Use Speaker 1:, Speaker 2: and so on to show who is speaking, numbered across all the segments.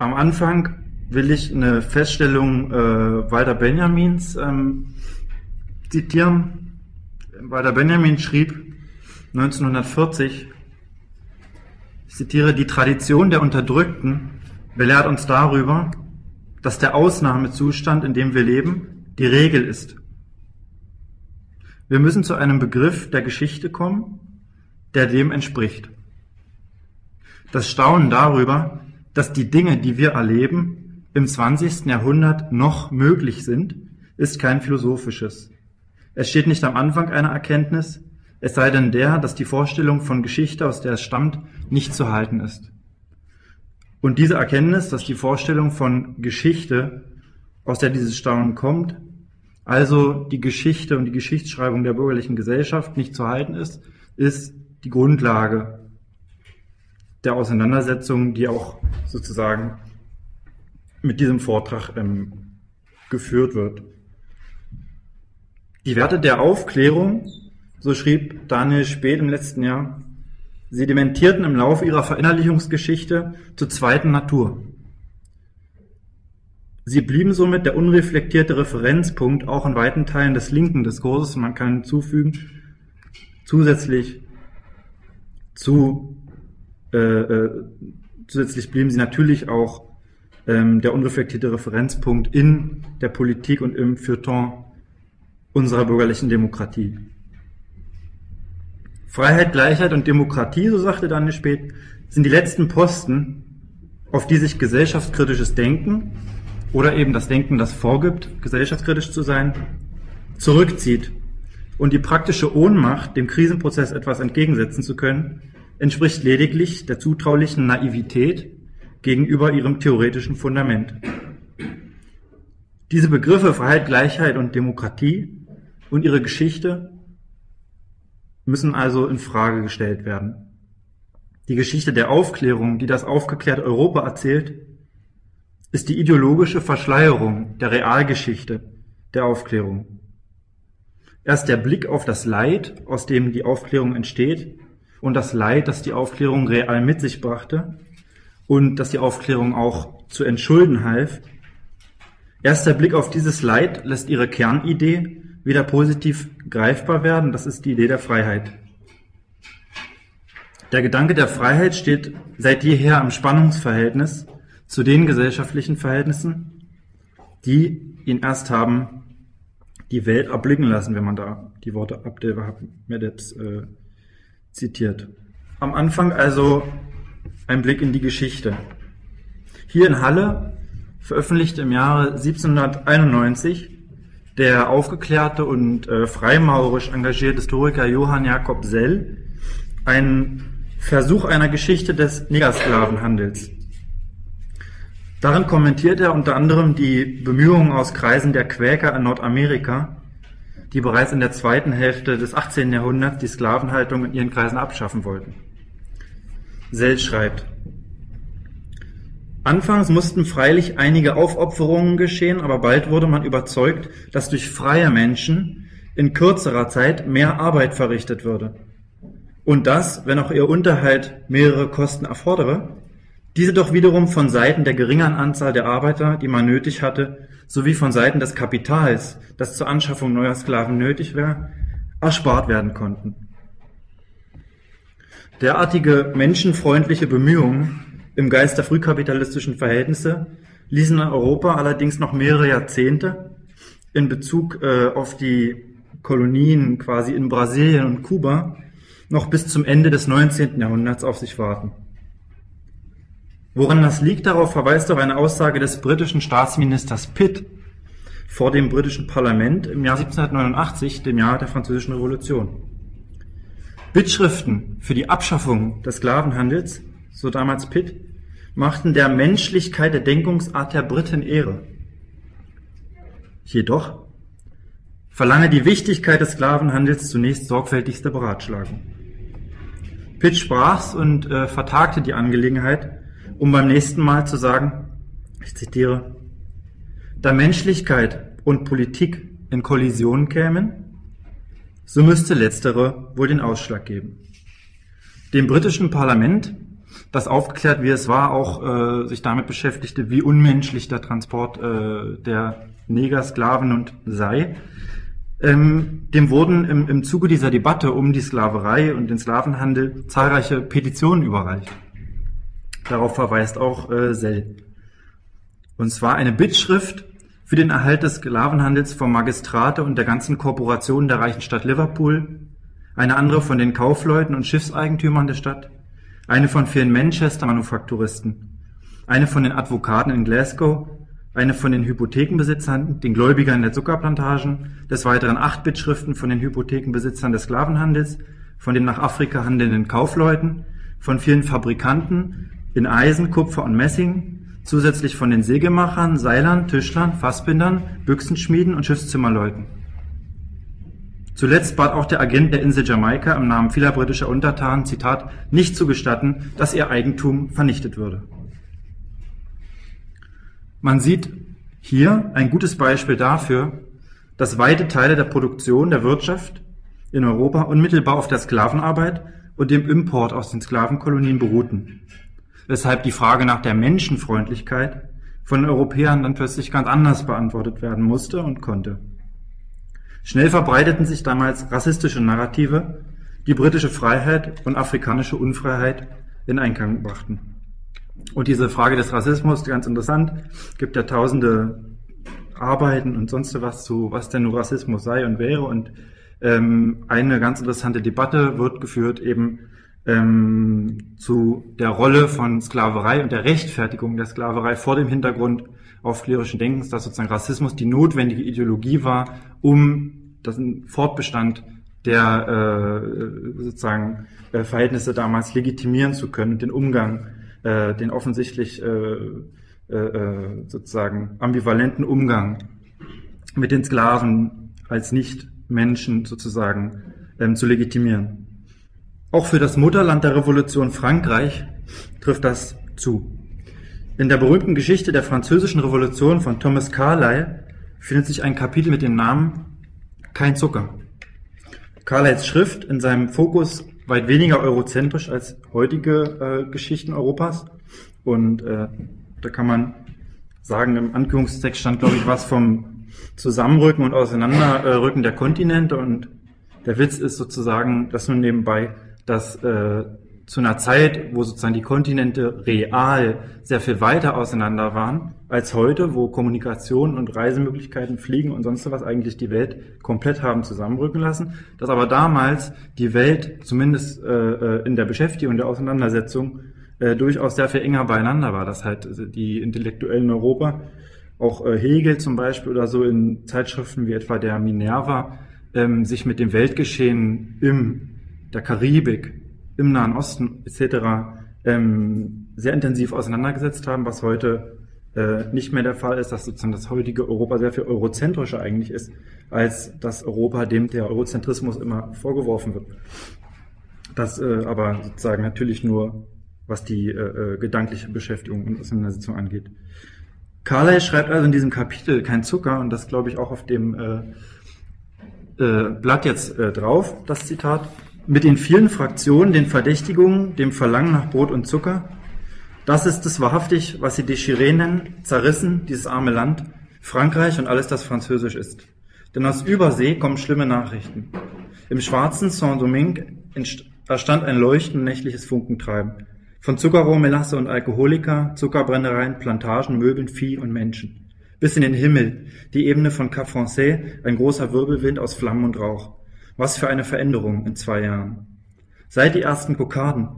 Speaker 1: Am Anfang will ich eine Feststellung äh, Walter Benjamins ähm, zitieren. Walter Benjamin schrieb 1940, ich zitiere, die Tradition der Unterdrückten belehrt uns darüber, dass der Ausnahmezustand, in dem wir leben, die Regel ist. Wir müssen zu einem Begriff der Geschichte kommen, der dem entspricht. Das Staunen darüber, dass die Dinge, die wir erleben, im 20. Jahrhundert noch möglich sind, ist kein philosophisches. Es steht nicht am Anfang einer Erkenntnis, es sei denn der, dass die Vorstellung von Geschichte, aus der es stammt, nicht zu halten ist. Und diese Erkenntnis, dass die Vorstellung von Geschichte, aus der dieses Staunen kommt, also die Geschichte und die Geschichtsschreibung der bürgerlichen Gesellschaft nicht zu halten ist, ist die Grundlage der Auseinandersetzung, die auch sozusagen mit diesem Vortrag ähm, geführt wird. Die Werte der Aufklärung, so schrieb Daniel Speth im letzten Jahr, sedimentierten im Laufe ihrer Verinnerlichungsgeschichte zur zweiten Natur. Sie blieben somit der unreflektierte Referenzpunkt auch in weiten Teilen des linken Diskurses. Man kann hinzufügen, zusätzlich zu, zusätzlich blieben sie natürlich auch ähm, der unreflektierte Referenzpunkt in der Politik und im Feuilleton unserer bürgerlichen Demokratie. Freiheit, Gleichheit und Demokratie, so sagte Daniel Speth, sind die letzten Posten, auf die sich gesellschaftskritisches Denken oder eben das Denken, das vorgibt, gesellschaftskritisch zu sein, zurückzieht und die praktische Ohnmacht, dem Krisenprozess etwas entgegensetzen zu können, entspricht lediglich der zutraulichen Naivität gegenüber ihrem theoretischen Fundament. Diese Begriffe Freiheit, Gleichheit und Demokratie und ihre Geschichte müssen also in Frage gestellt werden. Die Geschichte der Aufklärung, die das aufgeklärte Europa erzählt, ist die ideologische Verschleierung der Realgeschichte der Aufklärung. Erst der Blick auf das Leid, aus dem die Aufklärung entsteht, und das Leid, das die Aufklärung real mit sich brachte und das die Aufklärung auch zu entschulden half. Erst der Blick auf dieses Leid lässt ihre Kernidee wieder positiv greifbar werden. Das ist die Idee der Freiheit. Der Gedanke der Freiheit steht seit jeher im Spannungsverhältnis zu den gesellschaftlichen Verhältnissen, die ihn erst haben die Welt erblicken lassen, wenn man da die Worte Abdel Medeps äh, zitiert. Am Anfang also ein Blick in die Geschichte. Hier in Halle veröffentlichte im Jahre 1791 der aufgeklärte und äh, freimaurisch engagierte Historiker Johann Jakob Sell einen Versuch einer Geschichte des Negersklavenhandels. Darin kommentiert er unter anderem die Bemühungen aus Kreisen der Quäker in Nordamerika, die bereits in der zweiten Hälfte des 18. Jahrhunderts die Sklavenhaltung in ihren Kreisen abschaffen wollten. Sell schreibt, Anfangs mussten freilich einige Aufopferungen geschehen, aber bald wurde man überzeugt, dass durch freie Menschen in kürzerer Zeit mehr Arbeit verrichtet würde. Und dass, wenn auch ihr Unterhalt mehrere Kosten erfordere, diese doch wiederum von Seiten der geringeren Anzahl der Arbeiter, die man nötig hatte, sowie von Seiten des Kapitals, das zur Anschaffung neuer Sklaven nötig wäre, erspart werden konnten. Derartige menschenfreundliche Bemühungen im Geist der frühkapitalistischen Verhältnisse ließen Europa allerdings noch mehrere Jahrzehnte in Bezug äh, auf die Kolonien quasi in Brasilien und Kuba noch bis zum Ende des 19. Jahrhunderts auf sich warten. Woran das liegt, darauf verweist auch eine Aussage des britischen Staatsministers Pitt vor dem britischen Parlament im Jahr 1789, dem Jahr der Französischen Revolution. Bittschriften für die Abschaffung des Sklavenhandels so damals Pitt, machten der Menschlichkeit der Denkungsart der Briten Ehre. Jedoch verlange die Wichtigkeit des Sklavenhandels zunächst sorgfältigste Beratschlagung. Pitt sprach's und äh, vertagte die Angelegenheit, um beim nächsten Mal zu sagen, ich zitiere, da Menschlichkeit und Politik in Kollision kämen, so müsste letztere wohl den Ausschlag geben. Dem britischen Parlament das aufgeklärt, wie es war, auch äh, sich damit beschäftigte, wie unmenschlich der Transport äh, der Neger, Sklaven und sei. Ähm, dem wurden im, im Zuge dieser Debatte um die Sklaverei und den Sklavenhandel zahlreiche Petitionen überreicht. Darauf verweist auch äh, Sell. Und zwar eine Bittschrift für den Erhalt des Sklavenhandels vom Magistrate und der ganzen Korporation der reichen Stadt Liverpool, eine andere von den Kaufleuten und Schiffseigentümern der Stadt, eine von vielen Manchester-Manufakturisten, eine von den Advokaten in Glasgow, eine von den Hypothekenbesitzern, den Gläubigern der Zuckerplantagen, des Weiteren acht Bittschriften von den Hypothekenbesitzern des Sklavenhandels, von den nach Afrika handelnden Kaufleuten, von vielen Fabrikanten in Eisen, Kupfer und Messing, zusätzlich von den Sägemachern, Seilern, Tischlern, Fassbindern, Büchsenschmieden und Schiffszimmerleuten. Zuletzt bat auch der Agent der Insel Jamaika im Namen vieler britischer Untertanen, Zitat, nicht zu gestatten, dass ihr Eigentum vernichtet würde. Man sieht hier ein gutes Beispiel dafür, dass weite Teile der Produktion der Wirtschaft in Europa unmittelbar auf der Sklavenarbeit und dem Import aus den Sklavenkolonien beruhten. Weshalb die Frage nach der Menschenfreundlichkeit von Europäern dann plötzlich ganz anders beantwortet werden musste und konnte. Schnell verbreiteten sich damals rassistische Narrative, die britische Freiheit und afrikanische Unfreiheit in Einklang brachten. Und diese Frage des Rassismus, ganz interessant, gibt ja tausende Arbeiten und sonst was zu, was denn nur Rassismus sei und wäre. Und ähm, eine ganz interessante Debatte wird geführt eben ähm, zu der Rolle von Sklaverei und der Rechtfertigung der Sklaverei vor dem Hintergrund aufklärischen Denkens, dass sozusagen Rassismus die notwendige Ideologie war, um den Fortbestand der äh, sozusagen äh, Verhältnisse damals legitimieren zu können, den Umgang, äh, den offensichtlich äh, äh, äh, sozusagen ambivalenten Umgang mit den Sklaven als Nicht-Menschen sozusagen ähm, zu legitimieren. Auch für das Mutterland der Revolution Frankreich trifft das zu. In der berühmten Geschichte der französischen Revolution von Thomas Carlyle findet sich ein Kapitel mit dem Namen Kein Zucker. Carlyles Schrift in seinem Fokus weit weniger eurozentrisch als heutige äh, Geschichten Europas. Und äh, da kann man sagen, im Ankündigungstext stand, glaube ich, was vom Zusammenrücken und Auseinanderrücken der Kontinente. Und der Witz ist sozusagen, dass nun nebenbei, dass äh, zu einer Zeit, wo sozusagen die Kontinente real sehr viel weiter auseinander waren als heute, wo Kommunikation und Reisemöglichkeiten, Fliegen und sonst was eigentlich die Welt komplett haben zusammenrücken lassen, dass aber damals die Welt zumindest äh, äh in der Beschäftigung, der Auseinandersetzung äh, durchaus sehr viel enger beieinander war, dass halt die Intellektuellen in Europa, auch äh, Hegel zum Beispiel oder so in Zeitschriften wie etwa der Minerva, ähm, sich mit dem Weltgeschehen im der Karibik, im Nahen Osten etc. Ähm, sehr intensiv auseinandergesetzt haben, was heute äh, nicht mehr der Fall ist, dass sozusagen das heutige Europa sehr viel eurozentrischer eigentlich ist, als das Europa, dem der Eurozentrismus immer vorgeworfen wird. Das äh, aber sozusagen natürlich nur, was die äh, äh gedankliche Beschäftigung und Auseinandersetzung angeht. Carlyle schreibt also in diesem Kapitel kein Zucker und das glaube ich auch auf dem äh, äh, Blatt jetzt drauf, das Zitat mit den vielen Fraktionen, den Verdächtigungen, dem Verlangen nach Brot und Zucker. Das ist es wahrhaftig, was sie Déchiré nennen, zerrissen, dieses arme Land, Frankreich und alles, das französisch ist. Denn aus Übersee kommen schlimme Nachrichten. Im schwarzen Saint-Domingue erstand ein leuchtend nächtliches Funkentreiben. Von Zuckerrohr, Melasse und Alkoholiker, Zuckerbrennereien, Plantagen, Möbeln, Vieh und Menschen. Bis in den Himmel, die Ebene von Cap Français, ein großer Wirbelwind aus Flammen und Rauch. Was für eine Veränderung in zwei Jahren. Seit die ersten Kokarden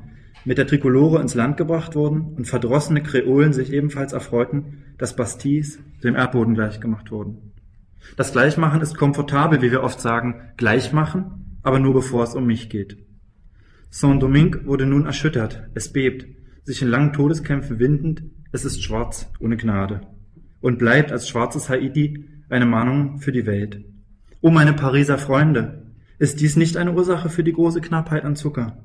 Speaker 1: mit der Trikolore ins Land gebracht wurden und verdrossene Kreolen sich ebenfalls erfreuten, dass Bastis dem Erdboden gleichgemacht wurden. Das Gleichmachen ist komfortabel, wie wir oft sagen, Gleichmachen, aber nur bevor es um mich geht. Saint-Domingue wurde nun erschüttert, es bebt, sich in langen Todeskämpfen windend, es ist schwarz, ohne Gnade. Und bleibt als schwarzes Haiti eine Mahnung für die Welt. O meine Pariser Freunde, ist dies nicht eine Ursache für die große Knappheit an Zucker?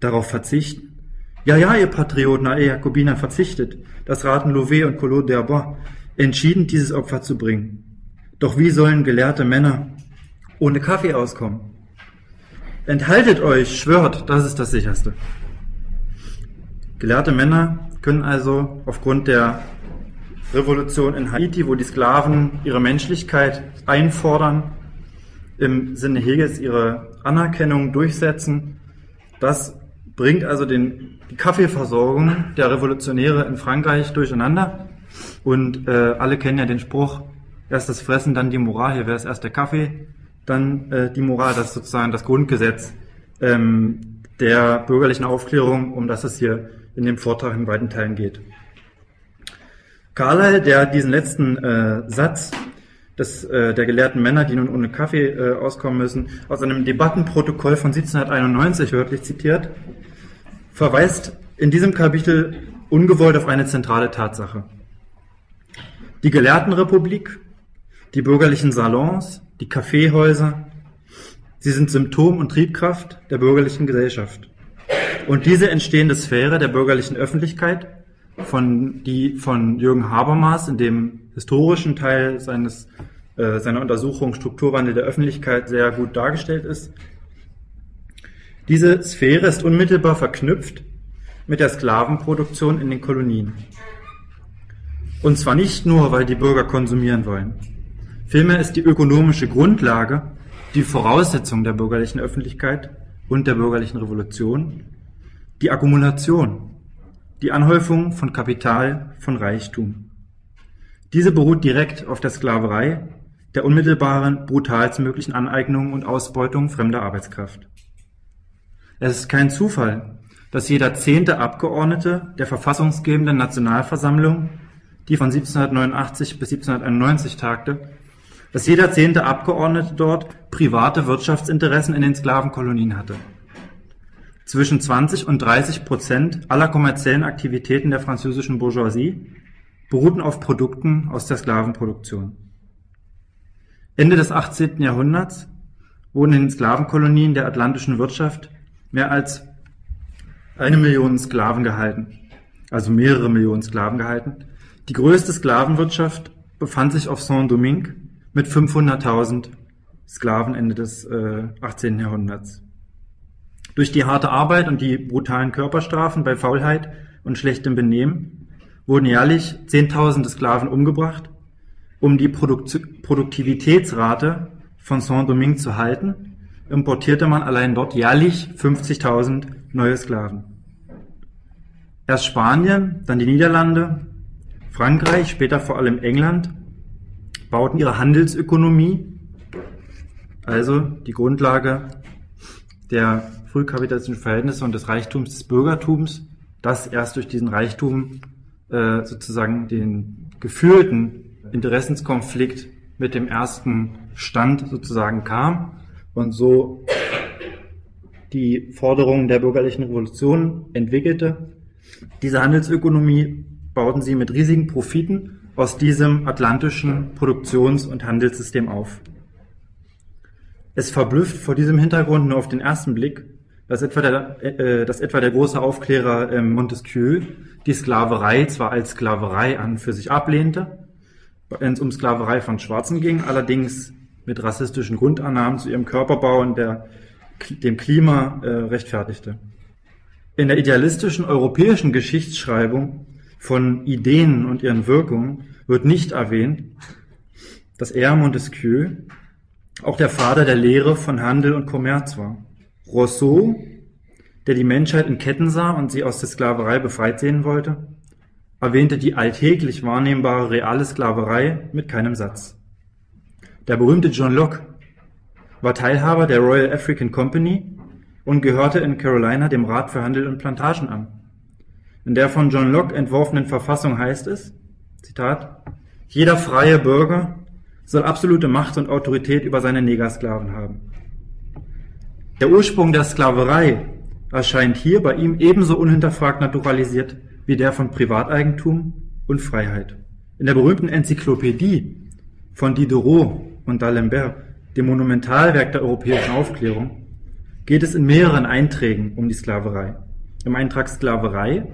Speaker 1: Darauf verzichten? Ja, ja, ihr Patrioten, ihr Jakobiner, verzichtet. Das raten Louvet und Collot d'Herbois, entschieden, dieses Opfer zu bringen. Doch wie sollen gelehrte Männer ohne Kaffee auskommen? Enthaltet euch, schwört, das ist das sicherste. Gelehrte Männer können also aufgrund der Revolution in Haiti, wo die Sklaven ihre Menschlichkeit einfordern, im Sinne Hegels ihre Anerkennung durchsetzen. Das bringt also den, die Kaffeeversorgung der Revolutionäre in Frankreich durcheinander. Und äh, alle kennen ja den Spruch, erst das Fressen, dann die Moral. Hier wäre es erst der Kaffee, dann äh, die Moral. Das ist sozusagen das Grundgesetz ähm, der bürgerlichen Aufklärung, um das es hier in dem Vortrag in weiten Teilen geht. Carlyle, der diesen letzten äh, Satz des, äh, der gelehrten Männer, die nun ohne Kaffee äh, auskommen müssen, aus einem Debattenprotokoll von 1791 wörtlich zitiert, verweist in diesem Kapitel ungewollt auf eine zentrale Tatsache. Die Gelehrtenrepublik, die bürgerlichen Salons, die Kaffeehäuser, sie sind Symptom und Triebkraft der bürgerlichen Gesellschaft. Und diese entstehende Sphäre der bürgerlichen Öffentlichkeit, von, die von Jürgen Habermas in dem historischen Teil seines, äh, seiner Untersuchung Strukturwandel der Öffentlichkeit sehr gut dargestellt ist. Diese Sphäre ist unmittelbar verknüpft mit der Sklavenproduktion in den Kolonien. Und zwar nicht nur, weil die Bürger konsumieren wollen. Vielmehr ist die ökonomische Grundlage die Voraussetzung der bürgerlichen Öffentlichkeit und der bürgerlichen Revolution, die Akkumulation, die Anhäufung von Kapital, von Reichtum. Diese beruht direkt auf der Sklaverei, der unmittelbaren, brutalstmöglichen Aneignung und Ausbeutung fremder Arbeitskraft. Es ist kein Zufall, dass jeder zehnte Abgeordnete der verfassungsgebenden Nationalversammlung, die von 1789 bis 1791 tagte, dass jeder zehnte Abgeordnete dort private Wirtschaftsinteressen in den Sklavenkolonien hatte. Zwischen 20 und 30 Prozent aller kommerziellen Aktivitäten der französischen Bourgeoisie beruhten auf Produkten aus der Sklavenproduktion. Ende des 18. Jahrhunderts wurden in den Sklavenkolonien der atlantischen Wirtschaft mehr als eine Million Sklaven gehalten, also mehrere Millionen Sklaven gehalten. Die größte Sklavenwirtschaft befand sich auf Saint-Domingue mit 500.000 Sklaven Ende des äh, 18. Jahrhunderts. Durch die harte Arbeit und die brutalen Körperstrafen bei Faulheit und schlechtem Benehmen wurden jährlich Zehntausende Sklaven umgebracht, um die Produkt Produktivitätsrate von Saint-Domingue zu halten, importierte man allein dort jährlich 50.000 neue Sklaven. Erst Spanien, dann die Niederlande, Frankreich, später vor allem England, bauten ihre Handelsökonomie, also die Grundlage der frühkapitalistischen Verhältnisse und des Reichtums des Bürgertums, das erst durch diesen Reichtum äh, sozusagen den gefühlten Interessenskonflikt mit dem ersten Stand sozusagen kam und so die Forderungen der bürgerlichen Revolution entwickelte. Diese Handelsökonomie bauten sie mit riesigen Profiten aus diesem atlantischen Produktions- und Handelssystem auf. Es verblüfft vor diesem Hintergrund nur auf den ersten Blick, dass etwa der, äh, dass etwa der große Aufklärer äh, Montesquieu die Sklaverei zwar als Sklaverei an für sich ablehnte, wenn es um Sklaverei von Schwarzen ging, allerdings mit rassistischen Grundannahmen zu ihrem Körperbau und der, dem Klima äh, rechtfertigte. In der idealistischen europäischen Geschichtsschreibung von Ideen und ihren Wirkungen wird nicht erwähnt, dass er, Montesquieu, auch der Vater der Lehre von Handel und Kommerz war. Rousseau der die Menschheit in Ketten sah und sie aus der Sklaverei befreit sehen wollte, erwähnte die alltäglich wahrnehmbare reale Sklaverei mit keinem Satz. Der berühmte John Locke war Teilhaber der Royal African Company und gehörte in Carolina dem Rat für Handel und Plantagen an. In der von John Locke entworfenen Verfassung heißt es, Zitat, jeder freie Bürger soll absolute Macht und Autorität über seine Negersklaven haben. Der Ursprung der Sklaverei erscheint hier bei ihm ebenso unhinterfragt naturalisiert wie der von Privateigentum und Freiheit. In der berühmten Enzyklopädie von Diderot und d'Alembert, dem Monumentalwerk der europäischen Aufklärung, geht es in mehreren Einträgen um die Sklaverei. Im Eintrag Sklaverei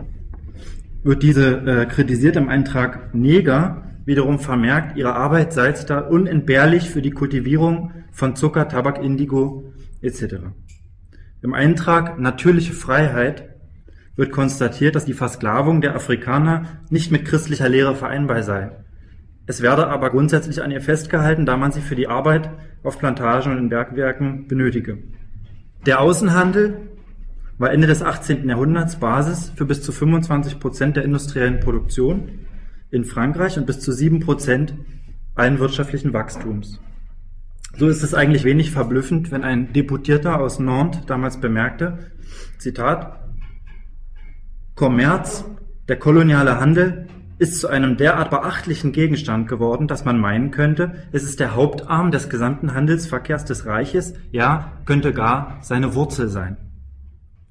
Speaker 1: wird diese äh, kritisiert, im Eintrag Neger wiederum vermerkt, ihre Arbeit sei da unentbehrlich für die Kultivierung von Zucker, Tabak, Indigo etc. Im Eintrag Natürliche Freiheit wird konstatiert, dass die Versklavung der Afrikaner nicht mit christlicher Lehre vereinbar sei. Es werde aber grundsätzlich an ihr festgehalten, da man sie für die Arbeit auf Plantagen und in Bergwerken benötige. Der Außenhandel war Ende des 18. Jahrhunderts Basis für bis zu 25 Prozent der industriellen Produktion in Frankreich und bis zu 7 Prozent allen wirtschaftlichen Wachstums. So ist es eigentlich wenig verblüffend, wenn ein Deputierter aus Nantes damals bemerkte, Zitat, Kommerz, der koloniale Handel, ist zu einem derart beachtlichen Gegenstand geworden, dass man meinen könnte, es ist der Hauptarm des gesamten Handelsverkehrs des Reiches, ja, könnte gar seine Wurzel sein.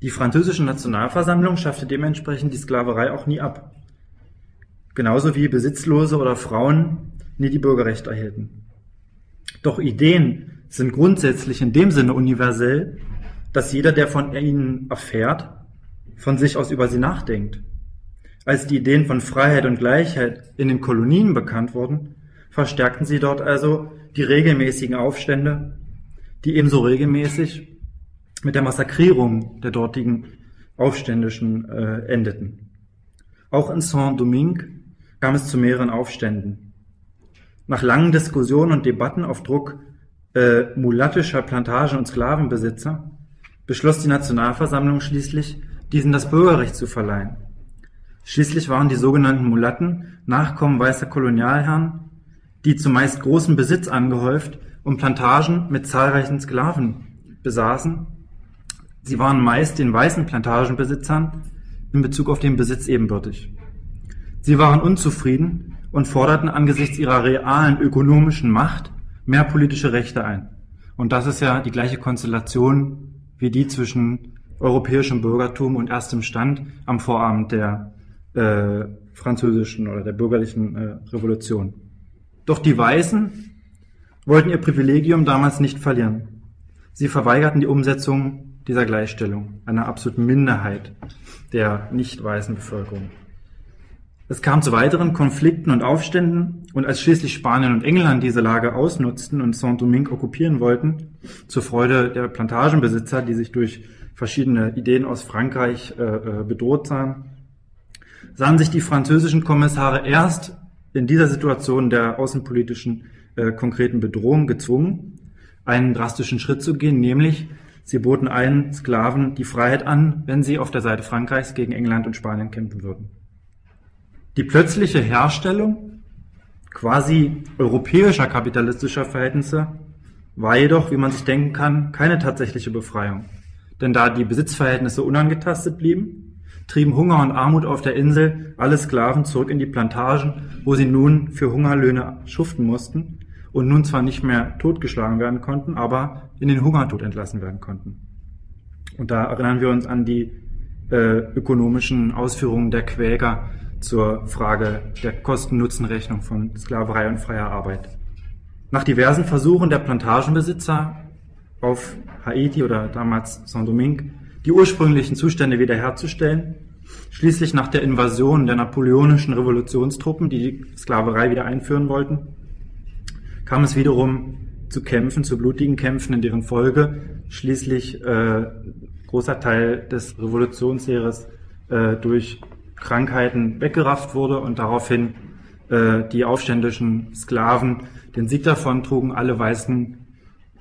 Speaker 1: Die französische Nationalversammlung schaffte dementsprechend die Sklaverei auch nie ab. Genauso wie Besitzlose oder Frauen nie die Bürgerrechte erhielten. Doch Ideen sind grundsätzlich in dem Sinne universell, dass jeder, der von ihnen erfährt, von sich aus über sie nachdenkt. Als die Ideen von Freiheit und Gleichheit in den Kolonien bekannt wurden, verstärkten sie dort also die regelmäßigen Aufstände, die ebenso regelmäßig mit der Massakrierung der dortigen Aufständischen äh, endeten. Auch in Saint-Domingue kam es zu mehreren Aufständen. Nach langen Diskussionen und Debatten auf Druck äh, mulattischer Plantagen- und Sklavenbesitzer beschloss die Nationalversammlung schließlich, diesen das Bürgerrecht zu verleihen. Schließlich waren die sogenannten Mulatten Nachkommen weißer Kolonialherren, die zumeist großen Besitz angehäuft und Plantagen mit zahlreichen Sklaven besaßen. Sie waren meist den weißen Plantagenbesitzern in Bezug auf den Besitz ebenbürtig. Sie waren unzufrieden und forderten angesichts ihrer realen ökonomischen Macht mehr politische Rechte ein. Und das ist ja die gleiche Konstellation wie die zwischen europäischem Bürgertum und erstem Stand am Vorabend der äh, französischen oder der bürgerlichen äh, Revolution. Doch die Weißen wollten ihr Privilegium damals nicht verlieren. Sie verweigerten die Umsetzung dieser Gleichstellung einer absoluten Minderheit der nicht weißen Bevölkerung. Es kam zu weiteren Konflikten und Aufständen und als schließlich Spanien und England diese Lage ausnutzten und Saint-Domingue okkupieren wollten, zur Freude der Plantagenbesitzer, die sich durch verschiedene Ideen aus Frankreich äh, äh, bedroht sahen, sahen sich die französischen Kommissare erst in dieser Situation der außenpolitischen äh, konkreten Bedrohung gezwungen, einen drastischen Schritt zu gehen, nämlich sie boten allen Sklaven die Freiheit an, wenn sie auf der Seite Frankreichs gegen England und Spanien kämpfen würden. Die plötzliche Herstellung quasi europäischer kapitalistischer Verhältnisse war jedoch, wie man sich denken kann, keine tatsächliche Befreiung. Denn da die Besitzverhältnisse unangetastet blieben, trieben Hunger und Armut auf der Insel alle Sklaven zurück in die Plantagen, wo sie nun für Hungerlöhne schuften mussten und nun zwar nicht mehr totgeschlagen werden konnten, aber in den Hungertod entlassen werden konnten. Und da erinnern wir uns an die äh, ökonomischen Ausführungen der Quäker zur Frage der Kosten-Nutzen-Rechnung von Sklaverei und freier Arbeit. Nach diversen Versuchen der Plantagenbesitzer auf Haiti oder damals Saint-Domingue die ursprünglichen Zustände wiederherzustellen. Schließlich nach der Invasion der napoleonischen Revolutionstruppen, die die Sklaverei wieder einführen wollten, kam es wiederum zu Kämpfen, zu blutigen Kämpfen, in deren Folge schließlich äh, großer Teil des Revolutionsheeres äh, durch Krankheiten weggerafft wurde und daraufhin äh, die aufständischen Sklaven den Sieg davon trugen, alle Weißen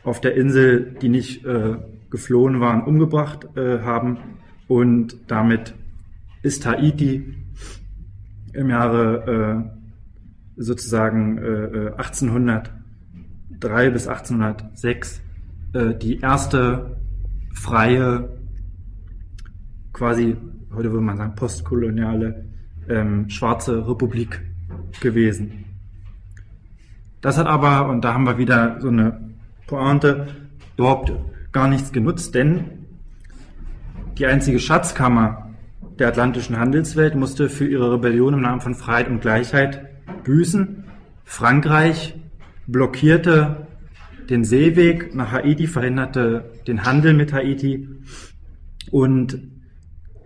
Speaker 1: auf der Insel, die nicht äh, geflohen waren, umgebracht äh, haben. Und damit ist Haiti im Jahre äh, sozusagen äh, 1803 äh, bis 1806 äh, die erste freie, quasi, heute würde man sagen, postkoloniale ähm, schwarze Republik gewesen. Das hat aber, und da haben wir wieder so eine Pointe überhaupt gar nichts genutzt, denn die einzige Schatzkammer der atlantischen Handelswelt musste für ihre Rebellion im Namen von Freiheit und Gleichheit büßen. Frankreich blockierte den Seeweg nach Haiti, verhinderte den Handel mit Haiti und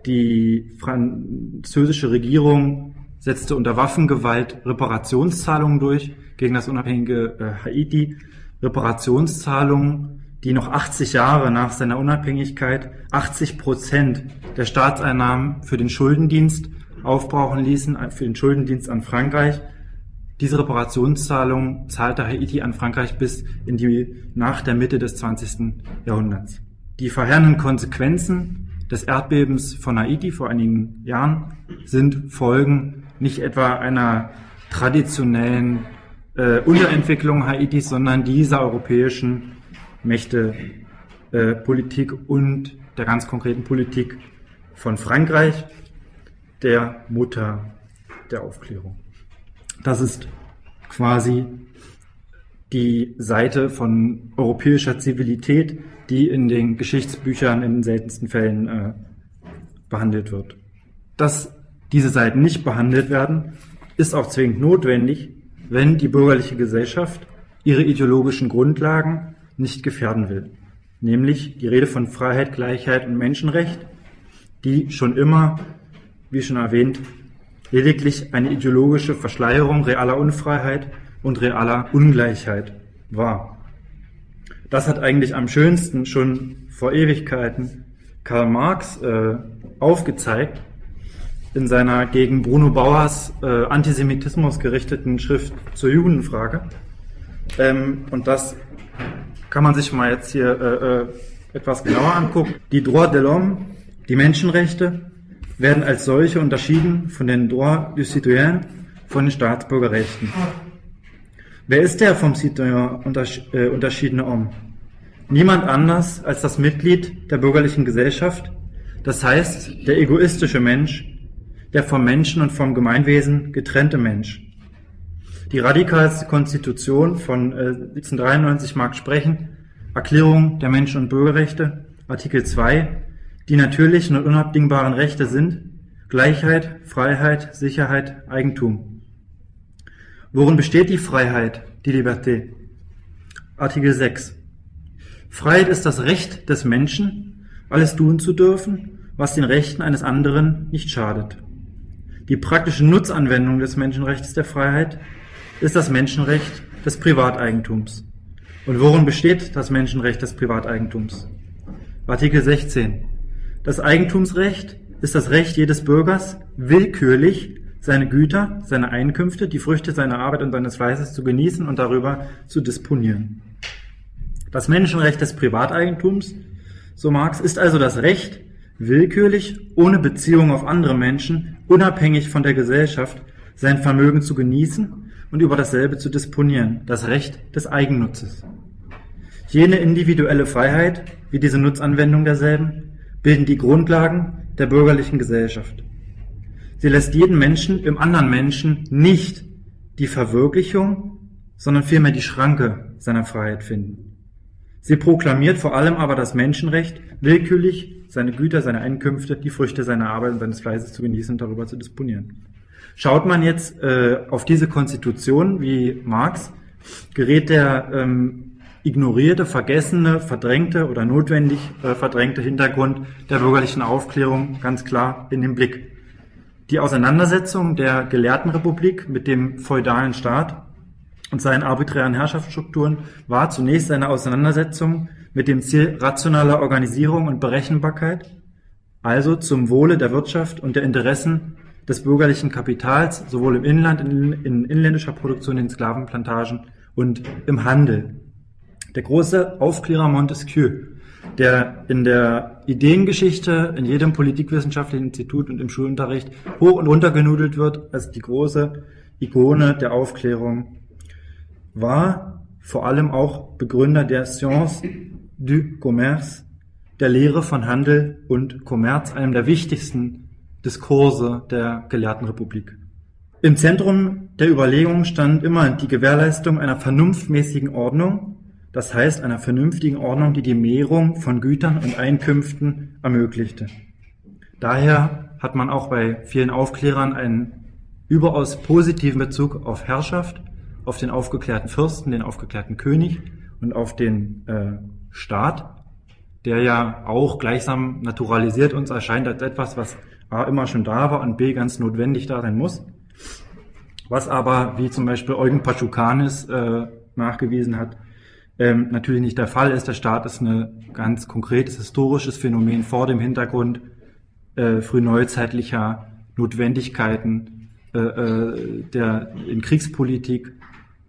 Speaker 1: die französische Regierung setzte unter Waffengewalt Reparationszahlungen durch gegen das unabhängige äh, Haiti. Reparationszahlungen, die noch 80 Jahre nach seiner Unabhängigkeit 80 Prozent der Staatseinnahmen für den Schuldendienst aufbrauchen ließen, für den Schuldendienst an Frankreich. Diese Reparationszahlung zahlte Haiti an Frankreich bis in die, nach der Mitte des 20. Jahrhunderts. Die verheerenden Konsequenzen des Erdbebens von Haiti vor einigen Jahren sind Folgen nicht etwa einer traditionellen äh, Unterentwicklung Haitis, sondern dieser europäischen Mächtepolitik äh, und der ganz konkreten Politik von Frankreich, der Mutter der Aufklärung. Das ist quasi die Seite von europäischer Zivilität, die in den Geschichtsbüchern in den seltensten Fällen äh, behandelt wird. Dass diese Seiten nicht behandelt werden, ist auch zwingend notwendig, wenn die bürgerliche Gesellschaft ihre ideologischen Grundlagen nicht gefährden will. Nämlich die Rede von Freiheit, Gleichheit und Menschenrecht, die schon immer, wie schon erwähnt, lediglich eine ideologische Verschleierung realer Unfreiheit und realer Ungleichheit war. Das hat eigentlich am schönsten schon vor Ewigkeiten Karl Marx äh, aufgezeigt in seiner gegen Bruno Bauers äh, Antisemitismus gerichteten Schrift zur Judenfrage. Ähm, und das kann man sich mal jetzt hier äh, äh etwas genauer angucken. Die Droits de l'homme, die Menschenrechte, werden als solche unterschieden von den Droits du Citoyen, von den Staatsbürgerrechten. Wer ist der vom Citoyen äh, unterschiedene Om? Niemand anders als das Mitglied der bürgerlichen Gesellschaft, das heißt der egoistische Mensch, der vom Menschen und vom Gemeinwesen getrennte Mensch. Die radikalste Konstitution von 1793 äh, mag sprechen, Erklärung der Menschen- und Bürgerrechte, Artikel 2, die natürlichen und unabdingbaren Rechte sind Gleichheit, Freiheit, Sicherheit, Eigentum. Worin besteht die Freiheit, die Liberté? Artikel 6. Freiheit ist das Recht des Menschen, alles tun zu dürfen, was den Rechten eines anderen nicht schadet. Die praktische Nutzanwendung des Menschenrechts der Freiheit ist das Menschenrecht des Privateigentums. Und worin besteht das Menschenrecht des Privateigentums? Artikel 16. Das Eigentumsrecht ist das Recht jedes Bürgers, willkürlich seine Güter, seine Einkünfte, die Früchte seiner Arbeit und seines Fleißes zu genießen und darüber zu disponieren. Das Menschenrecht des Privateigentums, so Marx, ist also das Recht, willkürlich, ohne Beziehung auf andere Menschen, unabhängig von der Gesellschaft, sein Vermögen zu genießen und über dasselbe zu disponieren, das Recht des Eigennutzes. Jene individuelle Freiheit, wie diese Nutzanwendung derselben, bilden die Grundlagen der bürgerlichen Gesellschaft. Sie lässt jeden Menschen im anderen Menschen nicht die Verwirklichung, sondern vielmehr die Schranke seiner Freiheit finden. Sie proklamiert vor allem aber das Menschenrecht, willkürlich seine Güter, seine Einkünfte, die Früchte seiner Arbeit und seines Fleißes zu genießen und darüber zu disponieren. Schaut man jetzt äh, auf diese Konstitution wie Marx, gerät der ähm, ignorierte, vergessene, verdrängte oder notwendig äh, verdrängte Hintergrund der bürgerlichen Aufklärung ganz klar in den Blick. Die Auseinandersetzung der Gelehrtenrepublik mit dem feudalen Staat und seinen arbiträren Herrschaftsstrukturen war zunächst eine Auseinandersetzung mit dem Ziel rationaler Organisierung und Berechenbarkeit, also zum Wohle der Wirtschaft und der Interessen des bürgerlichen Kapitals, sowohl im Inland, in, in inländischer Produktion, in Sklavenplantagen und im Handel. Der große Aufklärer Montesquieu der in der Ideengeschichte, in jedem politikwissenschaftlichen Institut und im Schulunterricht hoch und runter genudelt wird als die große Ikone der Aufklärung, war vor allem auch Begründer der Science du Commerce, der Lehre von Handel und Kommerz, einem der wichtigsten Diskurse der Gelehrtenrepublik. Im Zentrum der Überlegungen stand immer die Gewährleistung einer vernunftmäßigen Ordnung das heißt einer vernünftigen Ordnung, die die Mehrung von Gütern und Einkünften ermöglichte. Daher hat man auch bei vielen Aufklärern einen überaus positiven Bezug auf Herrschaft, auf den aufgeklärten Fürsten, den aufgeklärten König und auf den äh, Staat, der ja auch gleichsam naturalisiert uns erscheint als etwas, was A immer schon da war und B ganz notwendig da sein muss. Was aber, wie zum Beispiel Eugen Paschukanis äh, nachgewiesen hat, ähm, natürlich nicht der Fall ist. Der Staat ist ein ganz konkretes historisches Phänomen vor dem Hintergrund äh, frühneuzeitlicher Notwendigkeiten äh, äh, der in Kriegspolitik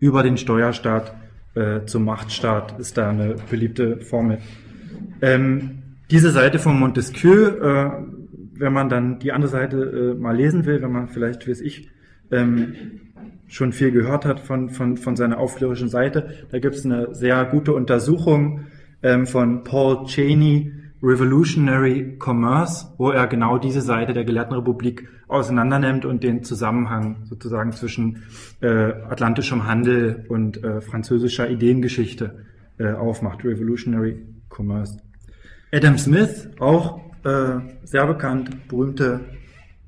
Speaker 1: über den Steuerstaat äh, zum Machtstaat ist da eine beliebte Formel. Ähm, diese Seite von Montesquieu, äh, wenn man dann die andere Seite äh, mal lesen will, wenn man vielleicht, wie es ich, ähm, schon viel gehört hat von, von, von seiner aufklärischen Seite, da gibt es eine sehr gute Untersuchung ähm, von Paul Cheney, Revolutionary Commerce, wo er genau diese Seite der Gelehrtenrepublik auseinandernimmt und den Zusammenhang sozusagen zwischen äh, atlantischem Handel und äh, französischer Ideengeschichte äh, aufmacht. Revolutionary Commerce. Adam Smith, auch äh, sehr bekannt, berühmte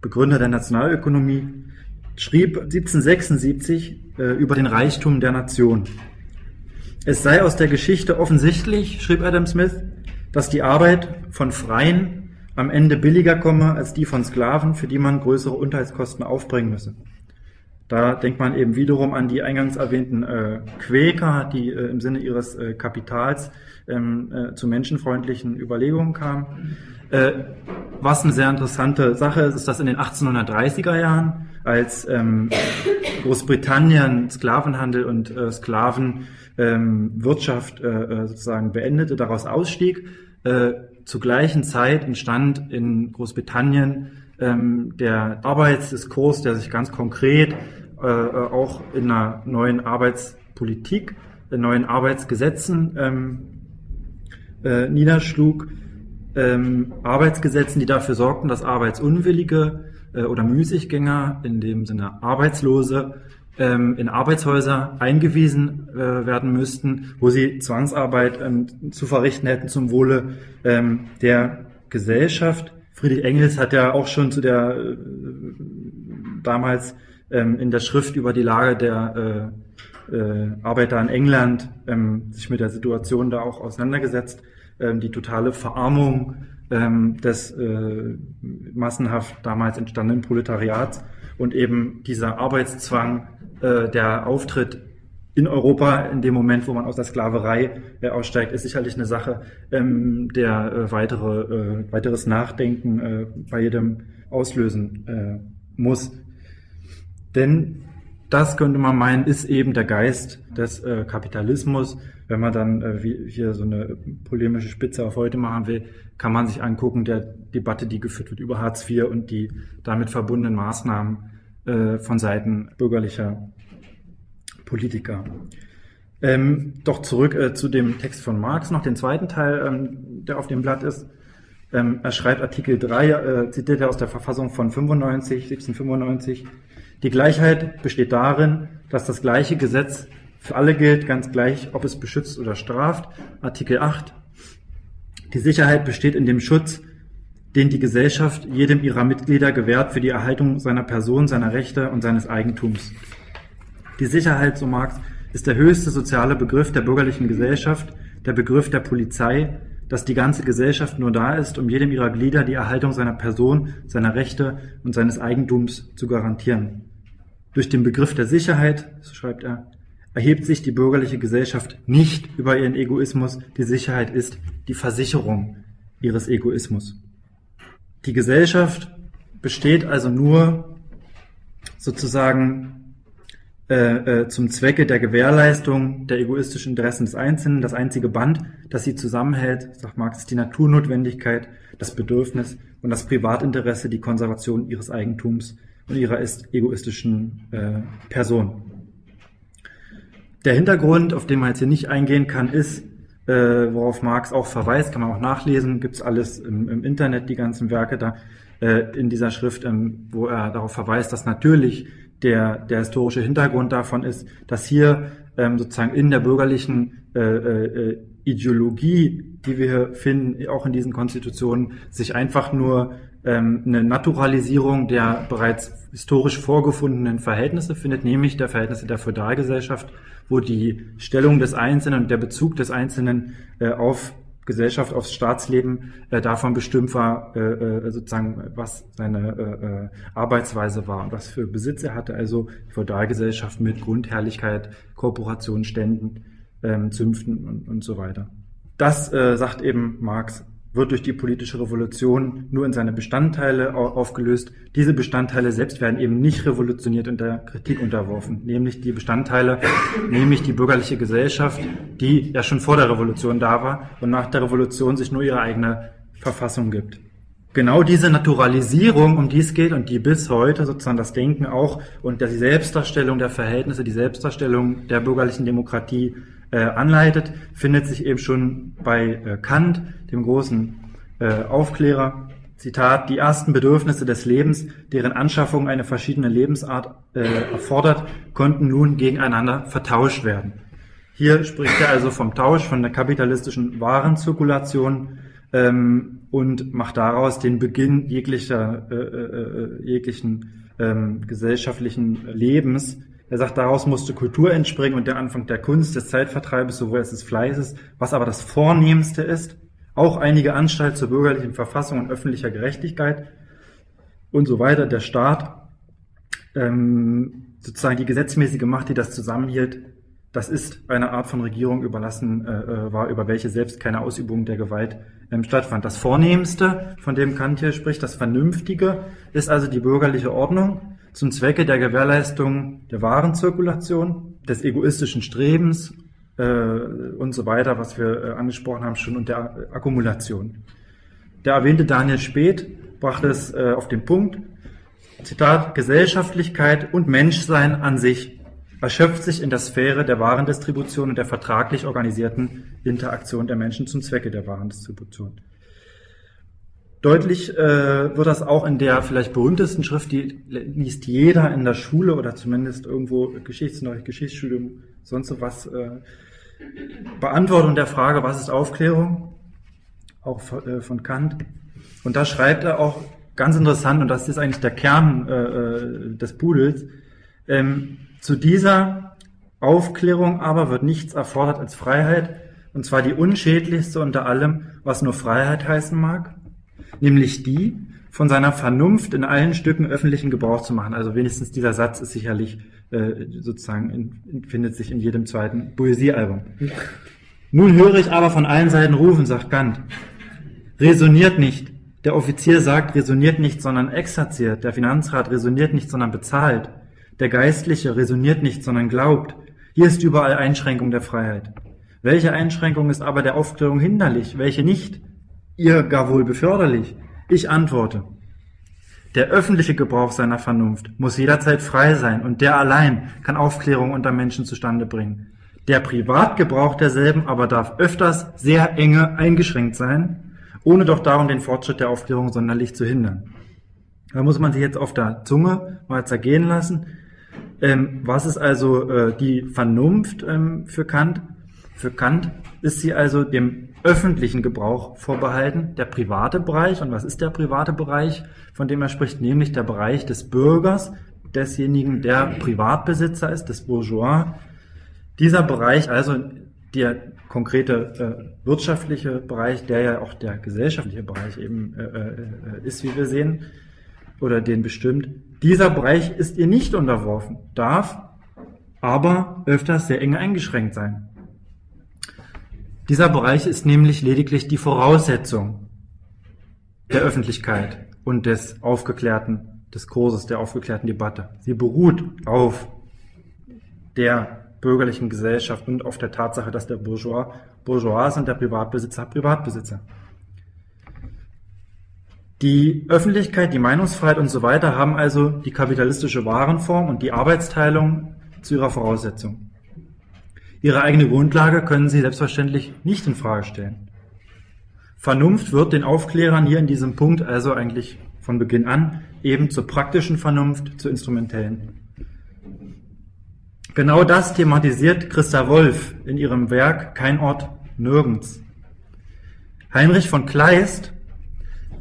Speaker 1: Begründer der Nationalökonomie, schrieb 1776 äh, über den Reichtum der Nation. Es sei aus der Geschichte offensichtlich, schrieb Adam Smith, dass die Arbeit von Freien am Ende billiger komme als die von Sklaven, für die man größere Unterhaltskosten aufbringen müsse. Da denkt man eben wiederum an die eingangs erwähnten äh, Quäker, die äh, im Sinne ihres äh, Kapitals ähm, äh, zu menschenfreundlichen Überlegungen kamen. Äh, was eine sehr interessante Sache ist, ist, dass in den 1830er Jahren, als ähm, Großbritannien Sklavenhandel und äh, Sklavenwirtschaft ähm, sozusagen beendete, daraus ausstieg, äh, zur gleichen Zeit entstand in Großbritannien ähm, der Arbeitsdiskurs, der sich ganz konkret äh, auch in einer neuen Arbeitspolitik, in neuen Arbeitsgesetzen ähm, äh, niederschlug. Ähm, Arbeitsgesetzen, die dafür sorgten, dass Arbeitsunwillige äh, oder Müßiggänger, in dem Sinne Arbeitslose, ähm, in Arbeitshäuser eingewiesen äh, werden müssten, wo sie Zwangsarbeit ähm, zu verrichten hätten zum Wohle ähm, der Gesellschaft. Friedrich Engels hat ja auch schon zu der äh, damals ähm, in der Schrift über die Lage der äh, äh, Arbeiter in England ähm, sich mit der Situation da auch auseinandergesetzt. Ähm, die totale Verarmung des äh, massenhaft damals entstandenen Proletariats und eben dieser Arbeitszwang äh, der Auftritt in Europa in dem Moment, wo man aus der Sklaverei äh, aussteigt, ist sicherlich eine Sache, ähm, der äh, weitere, äh, weiteres Nachdenken äh, bei jedem auslösen äh, muss. Denn das könnte man meinen, ist eben der Geist des äh, Kapitalismus. Wenn man dann äh, wie hier so eine polemische Spitze auf heute machen will, kann man sich angucken der Debatte, die geführt wird über Hartz IV und die damit verbundenen Maßnahmen äh, von Seiten bürgerlicher Politiker. Ähm, doch zurück äh, zu dem Text von Marx noch, den zweiten Teil, ähm, der auf dem Blatt ist. Ähm, er schreibt Artikel 3, äh, zitiert er aus der Verfassung von 95, 1795. Die Gleichheit besteht darin, dass das gleiche Gesetz für alle gilt, ganz gleich, ob es beschützt oder straft. Artikel 8. Die Sicherheit besteht in dem Schutz den die Gesellschaft jedem ihrer Mitglieder gewährt für die Erhaltung seiner Person, seiner Rechte und seines Eigentums. Die Sicherheit, so Marx, ist der höchste soziale Begriff der bürgerlichen Gesellschaft, der Begriff der Polizei, dass die ganze Gesellschaft nur da ist, um jedem ihrer Glieder die Erhaltung seiner Person, seiner Rechte und seines Eigentums zu garantieren. Durch den Begriff der Sicherheit, so schreibt er, erhebt sich die bürgerliche Gesellschaft nicht über ihren Egoismus, die Sicherheit ist die Versicherung ihres Egoismus. Die Gesellschaft besteht also nur sozusagen äh, äh, zum Zwecke der Gewährleistung der egoistischen Interessen des Einzelnen. Das einzige Band, das sie zusammenhält, sagt Marx, ist die Naturnotwendigkeit, das Bedürfnis und das Privatinteresse, die Konservation ihres Eigentums und ihrer egoistischen äh, Person. Der Hintergrund, auf den man jetzt hier nicht eingehen kann, ist, äh, worauf Marx auch verweist, kann man auch nachlesen, gibt's alles im, im Internet, die ganzen Werke da äh, in dieser Schrift, ähm, wo er darauf verweist, dass natürlich der, der historische Hintergrund davon ist, dass hier ähm, sozusagen in der bürgerlichen äh, äh, Ideologie, die wir hier finden, auch in diesen Konstitutionen, sich einfach nur ähm, eine Naturalisierung der bereits historisch vorgefundenen Verhältnisse findet, nämlich der Verhältnisse der Feudalgesellschaft, wo die Stellung des Einzelnen und der Bezug des Einzelnen äh, auf Gesellschaft, aufs Staatsleben äh, davon bestimmt war, äh, äh, sozusagen, was seine äh, äh, Arbeitsweise war und was für Besitz er hatte. Also Feudalgesellschaft mit Grundherrlichkeit, Korporation, Ständen ähm, Zünften und, und so weiter. Das äh, sagt eben Marx wird durch die politische Revolution nur in seine Bestandteile aufgelöst. Diese Bestandteile selbst werden eben nicht revolutioniert und der Kritik unterworfen, nämlich die Bestandteile, nämlich die bürgerliche Gesellschaft, die ja schon vor der Revolution da war und nach der Revolution sich nur ihre eigene Verfassung gibt. Genau diese Naturalisierung, um die es geht und die bis heute sozusagen das Denken auch und die Selbstdarstellung der Verhältnisse, die Selbstdarstellung der bürgerlichen Demokratie äh, anleitet, findet sich eben schon bei äh, Kant, dem großen äh, Aufklärer. Zitat, die ersten Bedürfnisse des Lebens, deren Anschaffung eine verschiedene Lebensart äh, erfordert, konnten nun gegeneinander vertauscht werden. Hier spricht er also vom Tausch, von der kapitalistischen Warenzirkulation ähm, und macht daraus den Beginn jeglicher, äh, äh, jeglichen ähm, gesellschaftlichen Lebens, er sagt, daraus musste Kultur entspringen und der Anfang der Kunst, des Zeitvertreibes, sowohl als des Fleißes, was aber das Vornehmste ist, auch einige Anstalt zur bürgerlichen Verfassung und öffentlicher Gerechtigkeit und so weiter, der Staat, ähm, sozusagen die gesetzmäßige Macht, die das zusammenhielt, das ist eine Art von Regierung überlassen äh, äh war, über welche selbst keine Ausübung der Gewalt ähm, stattfand. Das Vornehmste, von dem Kant hier spricht, das Vernünftige, ist also die bürgerliche Ordnung, zum Zwecke der Gewährleistung der Warenzirkulation, des egoistischen Strebens äh, und so weiter, was wir äh, angesprochen haben schon, und der Akkumulation. Der erwähnte Daniel Speth brachte es äh, auf den Punkt, Zitat, Gesellschaftlichkeit und Menschsein an sich erschöpft sich in der Sphäre der Warendistribution und der vertraglich organisierten Interaktion der Menschen zum Zwecke der Warendistribution. Deutlich äh, wird das auch in der vielleicht berühmtesten Schrift, die liest jeder in der Schule oder zumindest irgendwo Geschichtsneues, Geschichtsstudium, sonst so was. Äh, Beantwortung der Frage, was ist Aufklärung? Auch von, äh, von Kant. Und da schreibt er auch ganz interessant, und das ist eigentlich der Kern äh, äh des Pudels, ähm, zu dieser Aufklärung aber wird nichts erfordert als Freiheit, und zwar die unschädlichste unter allem, was nur Freiheit heißen mag, nämlich die, von seiner Vernunft in allen Stücken öffentlichen Gebrauch zu machen. Also wenigstens dieser Satz ist sicherlich äh, sozusagen in, in, findet sich in jedem zweiten Poesiealbum. Nun höre ich aber von allen Seiten rufen, sagt Kant. Resoniert nicht. Der Offizier sagt, resoniert nicht, sondern exerziert. Der Finanzrat resoniert nicht, sondern bezahlt. Der Geistliche resoniert nicht, sondern glaubt. Hier ist überall Einschränkung der Freiheit. Welche Einschränkung ist aber der Aufklärung hinderlich? Welche nicht? Ihr gar wohl beförderlich? Ich antworte, der öffentliche Gebrauch seiner Vernunft muss jederzeit frei sein und der allein kann Aufklärung unter Menschen zustande bringen. Der Privatgebrauch derselben aber darf öfters sehr enge eingeschränkt sein, ohne doch darum den Fortschritt der Aufklärung sonderlich zu hindern. Da muss man sich jetzt auf der Zunge mal zergehen lassen. Ähm, was ist also äh, die Vernunft ähm, für Kant? Für Kant ist sie also dem öffentlichen Gebrauch vorbehalten, der private Bereich. Und was ist der private Bereich, von dem er spricht? Nämlich der Bereich des Bürgers, desjenigen, der Privatbesitzer ist, des Bourgeois. Dieser Bereich, also der konkrete äh, wirtschaftliche Bereich, der ja auch der gesellschaftliche Bereich eben äh, äh, ist, wie wir sehen, oder den bestimmt, dieser Bereich ist ihr nicht unterworfen, darf aber öfters sehr eng eingeschränkt sein. Dieser Bereich ist nämlich lediglich die Voraussetzung der Öffentlichkeit und des aufgeklärten Diskurses, der aufgeklärten Debatte. Sie beruht auf der bürgerlichen Gesellschaft und auf der Tatsache, dass der Bourgeois Bourgeois ist und der Privatbesitzer Privatbesitzer. Die Öffentlichkeit, die Meinungsfreiheit und so weiter haben also die kapitalistische Warenform und die Arbeitsteilung zu ihrer Voraussetzung. Ihre eigene Grundlage können Sie selbstverständlich nicht in Frage stellen. Vernunft wird den Aufklärern hier in diesem Punkt also eigentlich von Beginn an eben zur praktischen Vernunft, zur instrumentellen. Genau das thematisiert Christa Wolf in ihrem Werk Kein Ort nirgends. Heinrich von Kleist,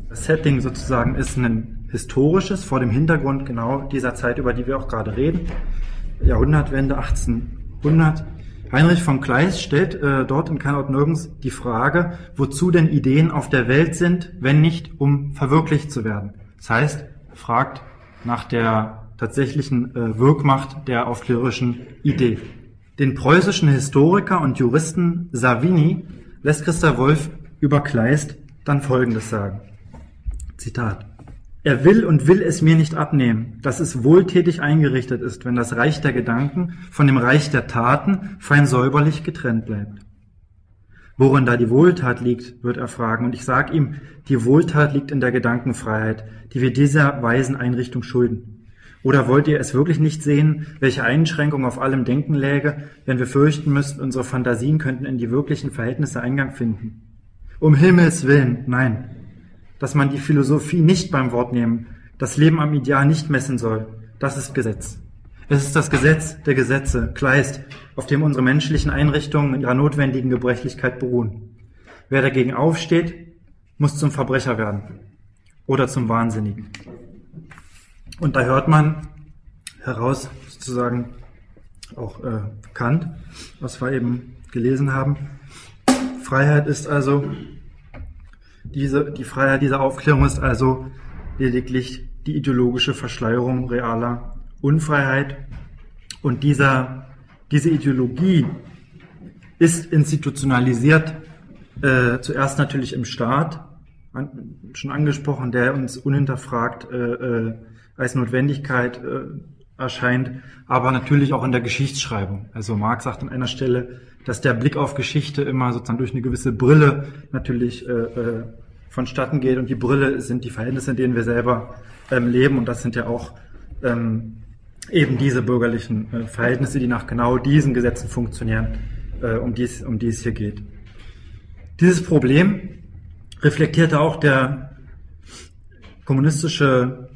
Speaker 1: das Setting sozusagen ist ein historisches vor dem Hintergrund genau dieser Zeit, über die wir auch gerade reden, Jahrhundertwende 1800, Heinrich von Kleist stellt äh, dort in Kein Ort nirgends die Frage, wozu denn Ideen auf der Welt sind, wenn nicht um verwirklicht zu werden. Das heißt, er fragt nach der tatsächlichen äh, Wirkmacht der aufklärerischen Idee. Den preußischen Historiker und Juristen Savini lässt Christa Wolf über Kleist dann Folgendes sagen. Zitat. Er will und will es mir nicht abnehmen, dass es wohltätig eingerichtet ist, wenn das Reich der Gedanken von dem Reich der Taten fein säuberlich getrennt bleibt. Worin da die Wohltat liegt, wird er fragen, und ich sage ihm, die Wohltat liegt in der Gedankenfreiheit, die wir dieser weisen Einrichtung schulden. Oder wollt ihr es wirklich nicht sehen, welche Einschränkung auf allem Denken läge, wenn wir fürchten müssten, unsere Fantasien könnten in die wirklichen Verhältnisse Eingang finden? Um Himmels willen, nein. Dass man die Philosophie nicht beim Wort nehmen, das Leben am Ideal nicht messen soll, das ist Gesetz. Es ist das Gesetz der Gesetze, Kleist, auf dem unsere menschlichen Einrichtungen in ihrer notwendigen Gebrechlichkeit beruhen. Wer dagegen aufsteht, muss zum Verbrecher werden oder zum Wahnsinnigen. Und da hört man heraus sozusagen auch äh, Kant, was wir eben gelesen haben. Freiheit ist also diese, die Freiheit dieser Aufklärung ist also lediglich die ideologische Verschleierung realer Unfreiheit. Und dieser, diese Ideologie ist institutionalisiert, äh, zuerst natürlich im Staat, an, schon angesprochen, der uns unhinterfragt äh, äh, als Notwendigkeit äh, erscheint, aber natürlich auch in der Geschichtsschreibung. Also Marx sagt an einer Stelle, dass der Blick auf Geschichte immer sozusagen durch eine gewisse Brille natürlich äh, äh, vonstatten geht und die Brille sind die Verhältnisse, in denen wir selber ähm, leben und das sind ja auch ähm, eben diese bürgerlichen äh, Verhältnisse, die nach genau diesen Gesetzen funktionieren, äh, um, die es, um die es hier geht. Dieses Problem reflektierte auch der kommunistische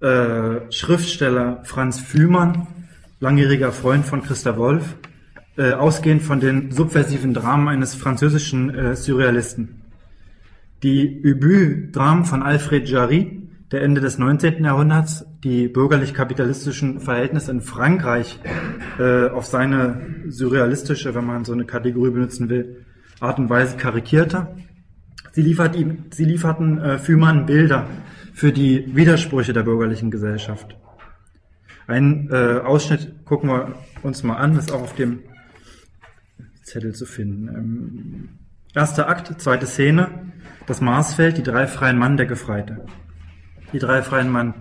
Speaker 1: äh, Schriftsteller Franz Fühmann, langjähriger Freund von Christa Wolf, äh, ausgehend von den subversiven Dramen eines französischen äh, Surrealisten. Die Ubu-Dramen von Alfred Jarry der Ende des 19. Jahrhunderts die bürgerlich-kapitalistischen Verhältnisse in Frankreich äh, auf seine surrealistische, wenn man so eine Kategorie benutzen will, Art und Weise karikierte. Sie, liefert ihm, sie lieferten äh, Fühmann Bilder für die Widersprüche der bürgerlichen Gesellschaft. Ein äh, Ausschnitt gucken wir uns mal an, ist auch auf dem Zettel zu finden. Ähm, erster Akt, zweite Szene, das Marsfeld, die drei freien Mann, der Gefreite die drei freien Mann.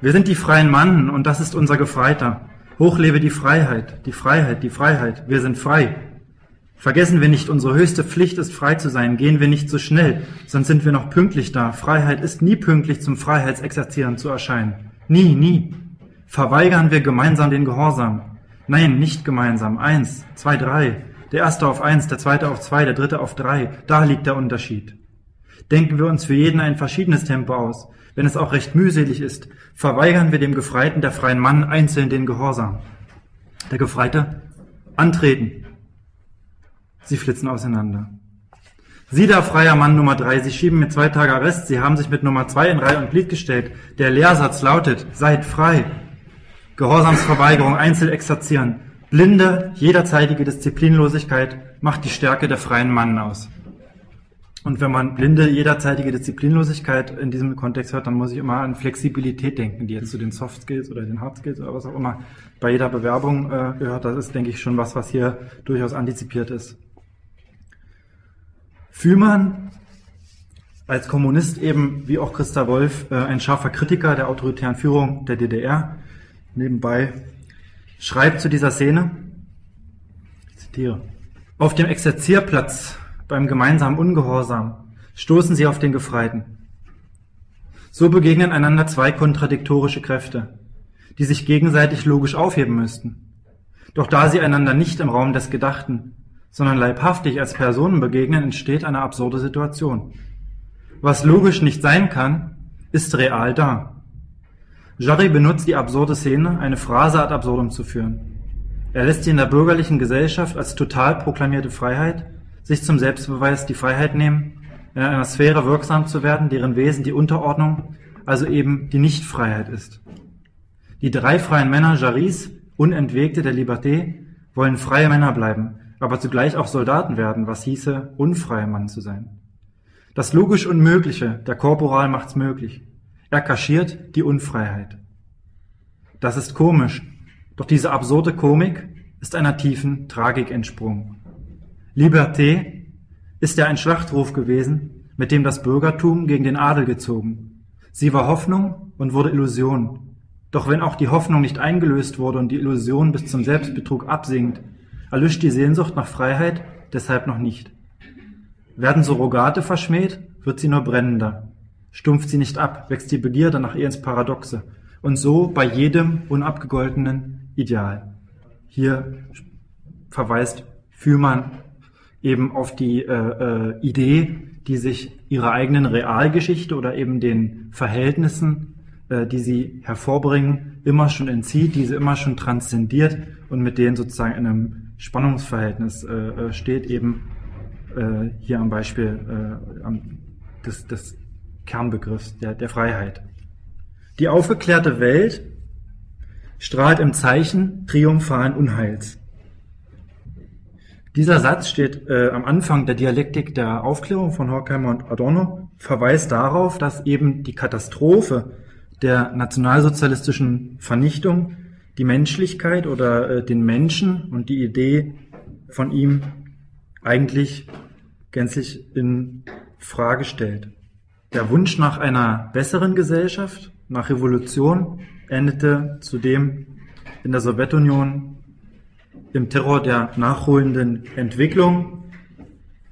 Speaker 1: Wir sind die freien Mann und das ist unser Gefreiter. Hochlebe die Freiheit, die Freiheit, die Freiheit. Wir sind frei. Vergessen wir nicht, unsere höchste Pflicht ist frei zu sein. Gehen wir nicht zu so schnell, sonst sind wir noch pünktlich da. Freiheit ist nie pünktlich zum Freiheitsexerzieren zu erscheinen. Nie, nie. Verweigern wir gemeinsam den Gehorsam. Nein, nicht gemeinsam. Eins, zwei, drei. Der erste auf eins, der zweite auf zwei, der dritte auf drei. Da liegt der Unterschied. Denken wir uns für jeden ein verschiedenes Tempo aus. Wenn es auch recht mühselig ist, verweigern wir dem Gefreiten der freien Mann einzeln den Gehorsam. Der Gefreite, antreten. Sie flitzen auseinander. Sie da, freier Mann Nummer drei, Sie schieben mir zwei Tage Arrest, Sie haben sich mit Nummer zwei in Reihe und Glied gestellt. Der Lehrsatz lautet, seid frei. Gehorsamsverweigerung einzeln exerzieren. Blinde, jederzeitige Disziplinlosigkeit macht die Stärke der freien Mannen aus. Und wenn man blinde, jederzeitige Disziplinlosigkeit in diesem Kontext hört, dann muss ich immer an Flexibilität denken, die jetzt zu den Soft Skills oder den Hard Skills oder was auch immer bei jeder Bewerbung äh, gehört. Das ist, denke ich, schon was, was hier durchaus antizipiert ist. Fühlmann als Kommunist eben, wie auch Christa Wolf, äh, ein scharfer Kritiker der autoritären Führung der DDR, nebenbei schreibt zu dieser Szene, ich zitiere, auf dem Exerzierplatz beim gemeinsamen Ungehorsam stoßen sie auf den Gefreiten. So begegnen einander zwei kontradiktorische Kräfte, die sich gegenseitig logisch aufheben müssten. Doch da sie einander nicht im Raum des Gedachten, sondern leibhaftig als Personen begegnen, entsteht eine absurde Situation. Was logisch nicht sein kann, ist real da. Jarry benutzt die absurde Szene, eine Phrase ad absurdum zu führen. Er lässt sie in der bürgerlichen Gesellschaft als total proklamierte Freiheit sich zum Selbstbeweis die Freiheit nehmen, in einer Sphäre wirksam zu werden, deren Wesen die Unterordnung, also eben die Nichtfreiheit ist. Die drei freien Männer Jaris, Unentwegte der Liberté, wollen freie Männer bleiben, aber zugleich auch Soldaten werden, was hieße, unfreier Mann zu sein. Das logisch Unmögliche, der Korporal macht's möglich. Er kaschiert die Unfreiheit. Das ist komisch, doch diese absurde Komik ist einer tiefen Tragik entsprungen. Liberté ist ja ein Schlachtruf gewesen, mit dem das Bürgertum gegen den Adel gezogen. Sie war Hoffnung und wurde Illusion. Doch wenn auch die Hoffnung nicht eingelöst wurde und die Illusion bis zum Selbstbetrug absinkt, erlischt die Sehnsucht nach Freiheit deshalb noch nicht. Werden Surrogate verschmäht, wird sie nur brennender. Stumpft sie nicht ab, wächst die Begierde nach ihr ins Paradoxe. Und so bei jedem unabgegoltenen Ideal. Hier verweist Führmann eben auf die äh, äh, Idee, die sich ihrer eigenen Realgeschichte oder eben den Verhältnissen, äh, die sie hervorbringen, immer schon entzieht, diese immer schon transzendiert und mit denen sozusagen in einem Spannungsverhältnis äh, äh steht, eben äh, hier am Beispiel am, des, des Kernbegriffs der, der Freiheit. Die aufgeklärte Welt strahlt im Zeichen triumphalen Unheils. Dieser Satz steht äh, am Anfang der Dialektik der Aufklärung von Horkheimer und Adorno, verweist darauf, dass eben die Katastrophe der nationalsozialistischen Vernichtung die Menschlichkeit oder äh, den Menschen und die Idee von ihm eigentlich gänzlich in Frage stellt. Der Wunsch nach einer besseren Gesellschaft, nach Revolution, endete zudem in der Sowjetunion im Terror der nachholenden Entwicklung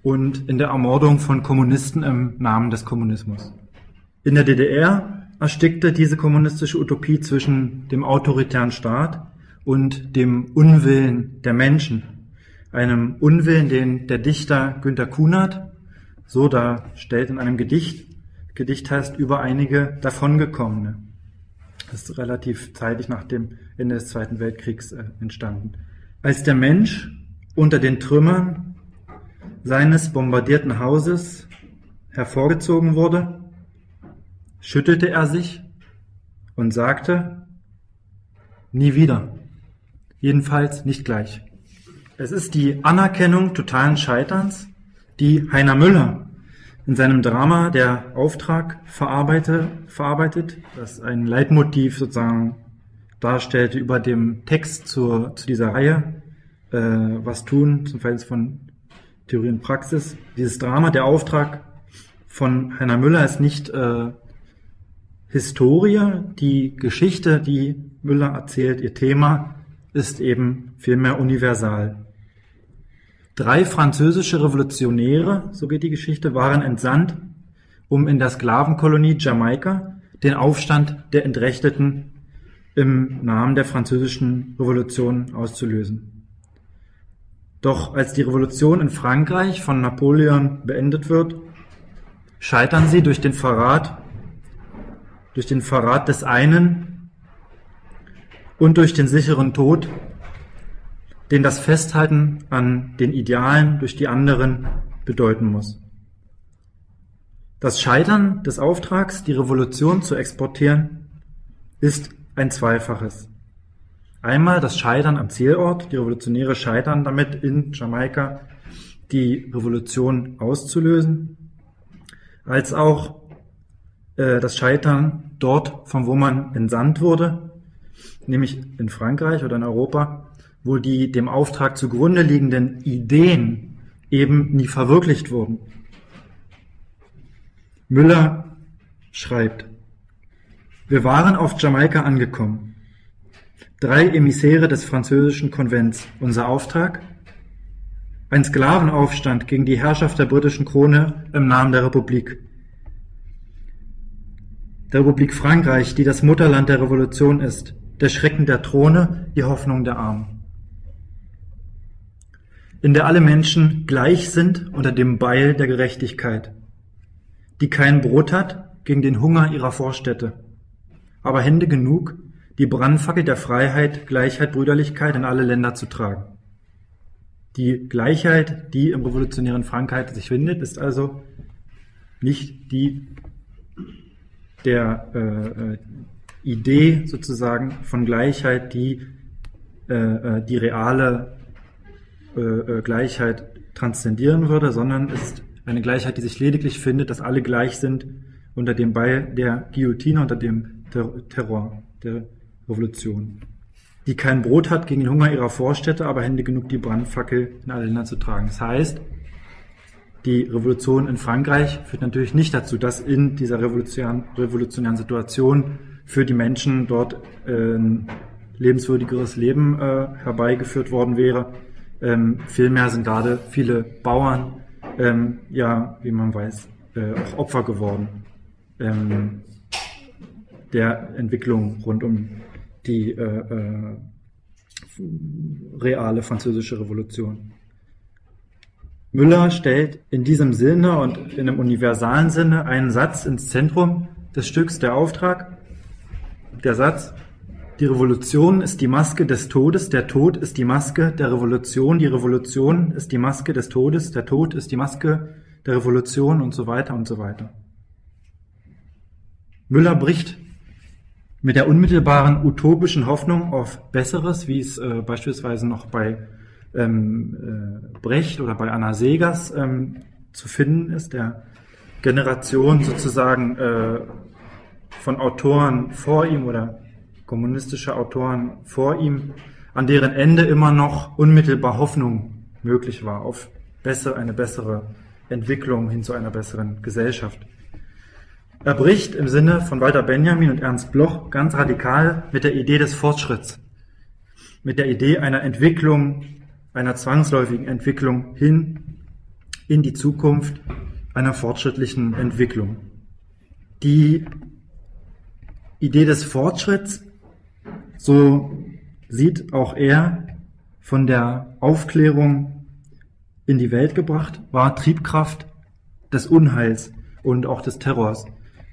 Speaker 1: und in der Ermordung von Kommunisten im Namen des Kommunismus. In der DDR erstickte diese kommunistische Utopie zwischen dem autoritären Staat und dem Unwillen der Menschen, einem Unwillen, den der Dichter Günter Kunert so darstellt in einem Gedicht. Gedicht heißt über einige davongekommene. Das ist relativ zeitig nach dem Ende des Zweiten Weltkriegs äh, entstanden. Als der Mensch unter den Trümmern seines bombardierten Hauses hervorgezogen wurde, schüttelte er sich und sagte, nie wieder, jedenfalls nicht gleich. Es ist die Anerkennung totalen Scheiterns, die Heiner Müller in seinem Drama Der Auftrag verarbeite, verarbeitet, das ein Leitmotiv sozusagen darstellte über dem Text zur, zu dieser Reihe, äh, was tun zum Verhältnis von Theorie und Praxis. Dieses Drama, der Auftrag von Heiner Müller ist nicht äh, Historie, die Geschichte, die Müller erzählt, ihr Thema ist eben vielmehr universal. Drei französische Revolutionäre, so geht die Geschichte, waren entsandt, um in der Sklavenkolonie Jamaika den Aufstand der Entrechteten im Namen der französischen Revolution auszulösen. Doch als die Revolution in Frankreich von Napoleon beendet wird, scheitern sie durch den Verrat, durch den Verrat des einen und durch den sicheren Tod den das Festhalten an den Idealen durch die anderen bedeuten muss. Das Scheitern des Auftrags, die Revolution zu exportieren, ist ein zweifaches. Einmal das Scheitern am Zielort, die Revolutionäre scheitern damit in Jamaika die Revolution auszulösen, als auch äh, das Scheitern dort, von wo man entsandt wurde, nämlich in Frankreich oder in Europa, wo die dem Auftrag zugrunde liegenden Ideen eben nie verwirklicht wurden. Müller schreibt, wir waren auf Jamaika angekommen. Drei Emissäre des französischen Konvents. Unser Auftrag? Ein Sklavenaufstand gegen die Herrschaft der britischen Krone im Namen der Republik. Der Republik Frankreich, die das Mutterland der Revolution ist, der Schrecken der Throne, die Hoffnung der Armen in der alle Menschen gleich sind unter dem Beil der Gerechtigkeit, die kein Brot hat gegen den Hunger ihrer Vorstädte, aber Hände genug, die Brandfackel der Freiheit, Gleichheit, Brüderlichkeit in alle Länder zu tragen. Die Gleichheit, die im revolutionären Frankreich sich findet, ist also nicht die der äh, äh Idee sozusagen von Gleichheit, die äh, äh die reale äh, äh, Gleichheit transzendieren würde, sondern ist eine Gleichheit, die sich lediglich findet, dass alle gleich sind unter dem Beil der Guillotine, unter dem Ter Terror der Revolution. die kein Brot hat gegen den Hunger ihrer Vorstädte, aber Hände genug die Brandfackel in alle Länder zu tragen. Das heißt, die Revolution in Frankreich führt natürlich nicht dazu, dass in dieser revolutionären, revolutionären Situation für die Menschen dort äh, ein lebenswürdigeres Leben äh, herbeigeführt worden wäre. Ähm, vielmehr sind gerade viele Bauern, ähm, ja, wie man weiß, äh, auch Opfer geworden ähm, der Entwicklung rund um die äh, äh, reale französische Revolution. Müller stellt in diesem Sinne und in einem universalen Sinne einen Satz ins Zentrum des Stücks, der Auftrag. Der Satz, die Revolution ist die Maske des Todes, der Tod ist die Maske der Revolution, die Revolution ist die Maske des Todes, der Tod ist die Maske der Revolution und so weiter und so weiter. Müller bricht mit der unmittelbaren utopischen Hoffnung auf Besseres, wie es äh, beispielsweise noch bei ähm, äh, Brecht oder bei Anna Segers ähm, zu finden ist, der Generation sozusagen äh, von Autoren vor ihm oder kommunistischer Autoren vor ihm, an deren Ende immer noch unmittelbar Hoffnung möglich war auf besser, eine bessere Entwicklung hin zu einer besseren Gesellschaft. Er bricht im Sinne von Walter Benjamin und Ernst Bloch ganz radikal mit der Idee des Fortschritts, mit der Idee einer Entwicklung, einer zwangsläufigen Entwicklung hin in die Zukunft einer fortschrittlichen Entwicklung. Die Idee des Fortschritts, so sieht auch er von der Aufklärung in die Welt gebracht, war Triebkraft des Unheils und auch des Terrors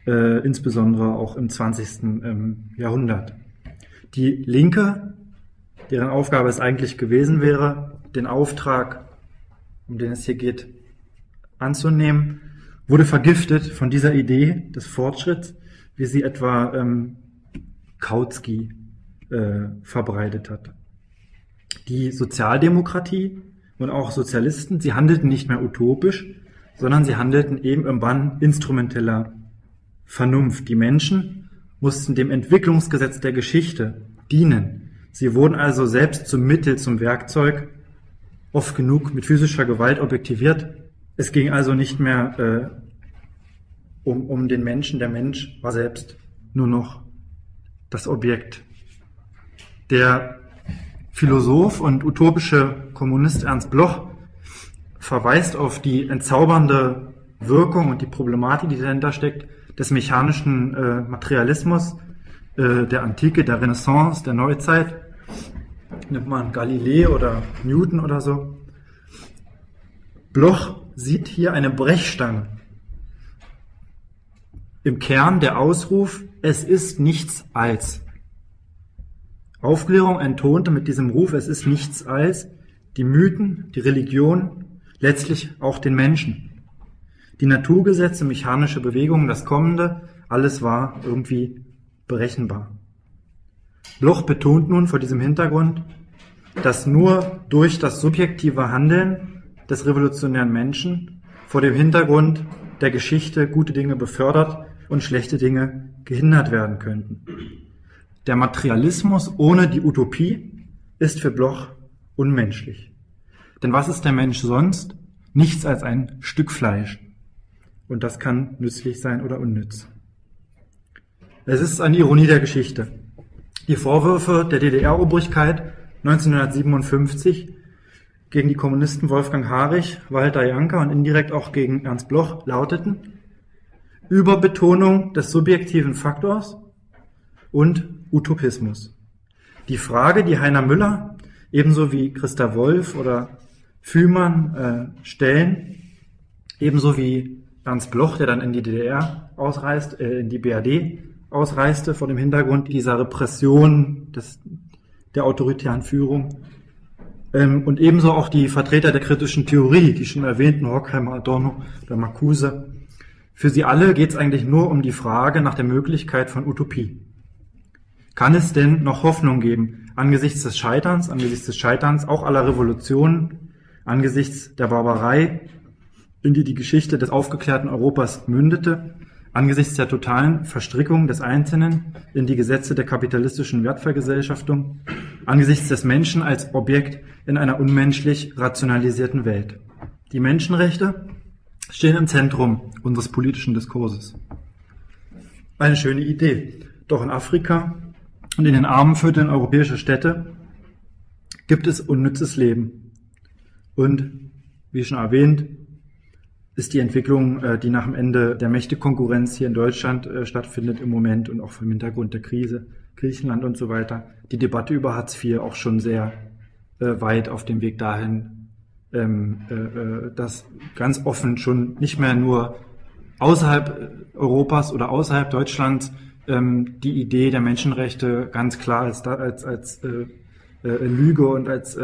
Speaker 1: äh, insbesondere auch im 20. Ähm, Jahrhundert. Die Linke, deren Aufgabe es eigentlich gewesen wäre, den Auftrag, um den es hier geht, anzunehmen, wurde vergiftet von dieser Idee des Fortschritts, wie sie etwa ähm, Kautsky äh, verbreitet hat. Die Sozialdemokratie und auch Sozialisten, sie handelten nicht mehr utopisch, sondern sie handelten eben im Bann instrumenteller Vernunft. Die Menschen mussten dem Entwicklungsgesetz der Geschichte dienen. Sie wurden also selbst zum Mittel, zum Werkzeug, oft genug mit physischer Gewalt objektiviert. Es ging also nicht mehr äh, um, um den Menschen. Der Mensch war selbst nur noch das Objekt. Der Philosoph und utopische Kommunist Ernst Bloch verweist auf die entzaubernde Wirkung und die Problematik, die dahinter steckt, des mechanischen äh, Materialismus äh, der Antike, der Renaissance, der Neuzeit. Nimmt man Galilei oder Newton oder so. Bloch sieht hier eine Brechstange. Im Kern der Ausruf, es ist nichts als. Aufklärung enttonte mit diesem Ruf, es ist nichts als, die Mythen, die Religion, letztlich auch den Menschen. Die Naturgesetze, mechanische Bewegungen, das Kommende, alles war irgendwie berechenbar. Bloch betont nun vor diesem Hintergrund, dass nur durch das subjektive Handeln des revolutionären Menschen vor dem Hintergrund der Geschichte gute Dinge befördert und schlechte Dinge gehindert werden könnten. Der Materialismus ohne die Utopie ist für Bloch unmenschlich. Denn was ist der Mensch sonst? Nichts als ein Stück Fleisch. Und das kann nützlich sein oder unnütz. Es ist eine Ironie der Geschichte. Die Vorwürfe der DDR-Obrigkeit 1957 gegen die Kommunisten Wolfgang Harich, Walter Janka und indirekt auch gegen Ernst Bloch lauteten Überbetonung des subjektiven Faktors und Utopismus. Die Frage, die Heiner Müller ebenso wie Christa Wolf oder Fühmann äh, stellen, ebenso wie Ernst Bloch, der dann in die DDR ausreist, äh, in die BRD ausreiste, vor dem Hintergrund dieser Repression des, der autoritären Führung. Ähm, und ebenso auch die Vertreter der kritischen Theorie, die schon erwähnten, Horkheimer, Adorno oder Marcuse. Für sie alle geht es eigentlich nur um die Frage nach der Möglichkeit von Utopie. Kann es denn noch Hoffnung geben angesichts des Scheiterns, angesichts des Scheiterns auch aller Revolutionen, angesichts der Barbarei, in die die Geschichte des aufgeklärten Europas mündete, Angesichts der totalen Verstrickung des Einzelnen in die Gesetze der kapitalistischen Wertvergesellschaftung, angesichts des Menschen als Objekt in einer unmenschlich rationalisierten Welt. Die Menschenrechte stehen im Zentrum unseres politischen Diskurses. Eine schöne Idee. Doch in Afrika und in den armen Vierteln europäischer Städte gibt es unnützes Leben. Und, wie schon erwähnt, ist die Entwicklung, äh, die nach dem Ende der Mächtekonkurrenz hier in Deutschland äh, stattfindet im Moment und auch vom Hintergrund der Krise, Griechenland und so weiter, die Debatte über Hartz IV auch schon sehr äh, weit auf dem Weg dahin, ähm, dass ganz offen schon nicht mehr nur außerhalb Europas oder außerhalb Deutschlands ähm, die Idee der Menschenrechte ganz klar als, als, als Lüge und als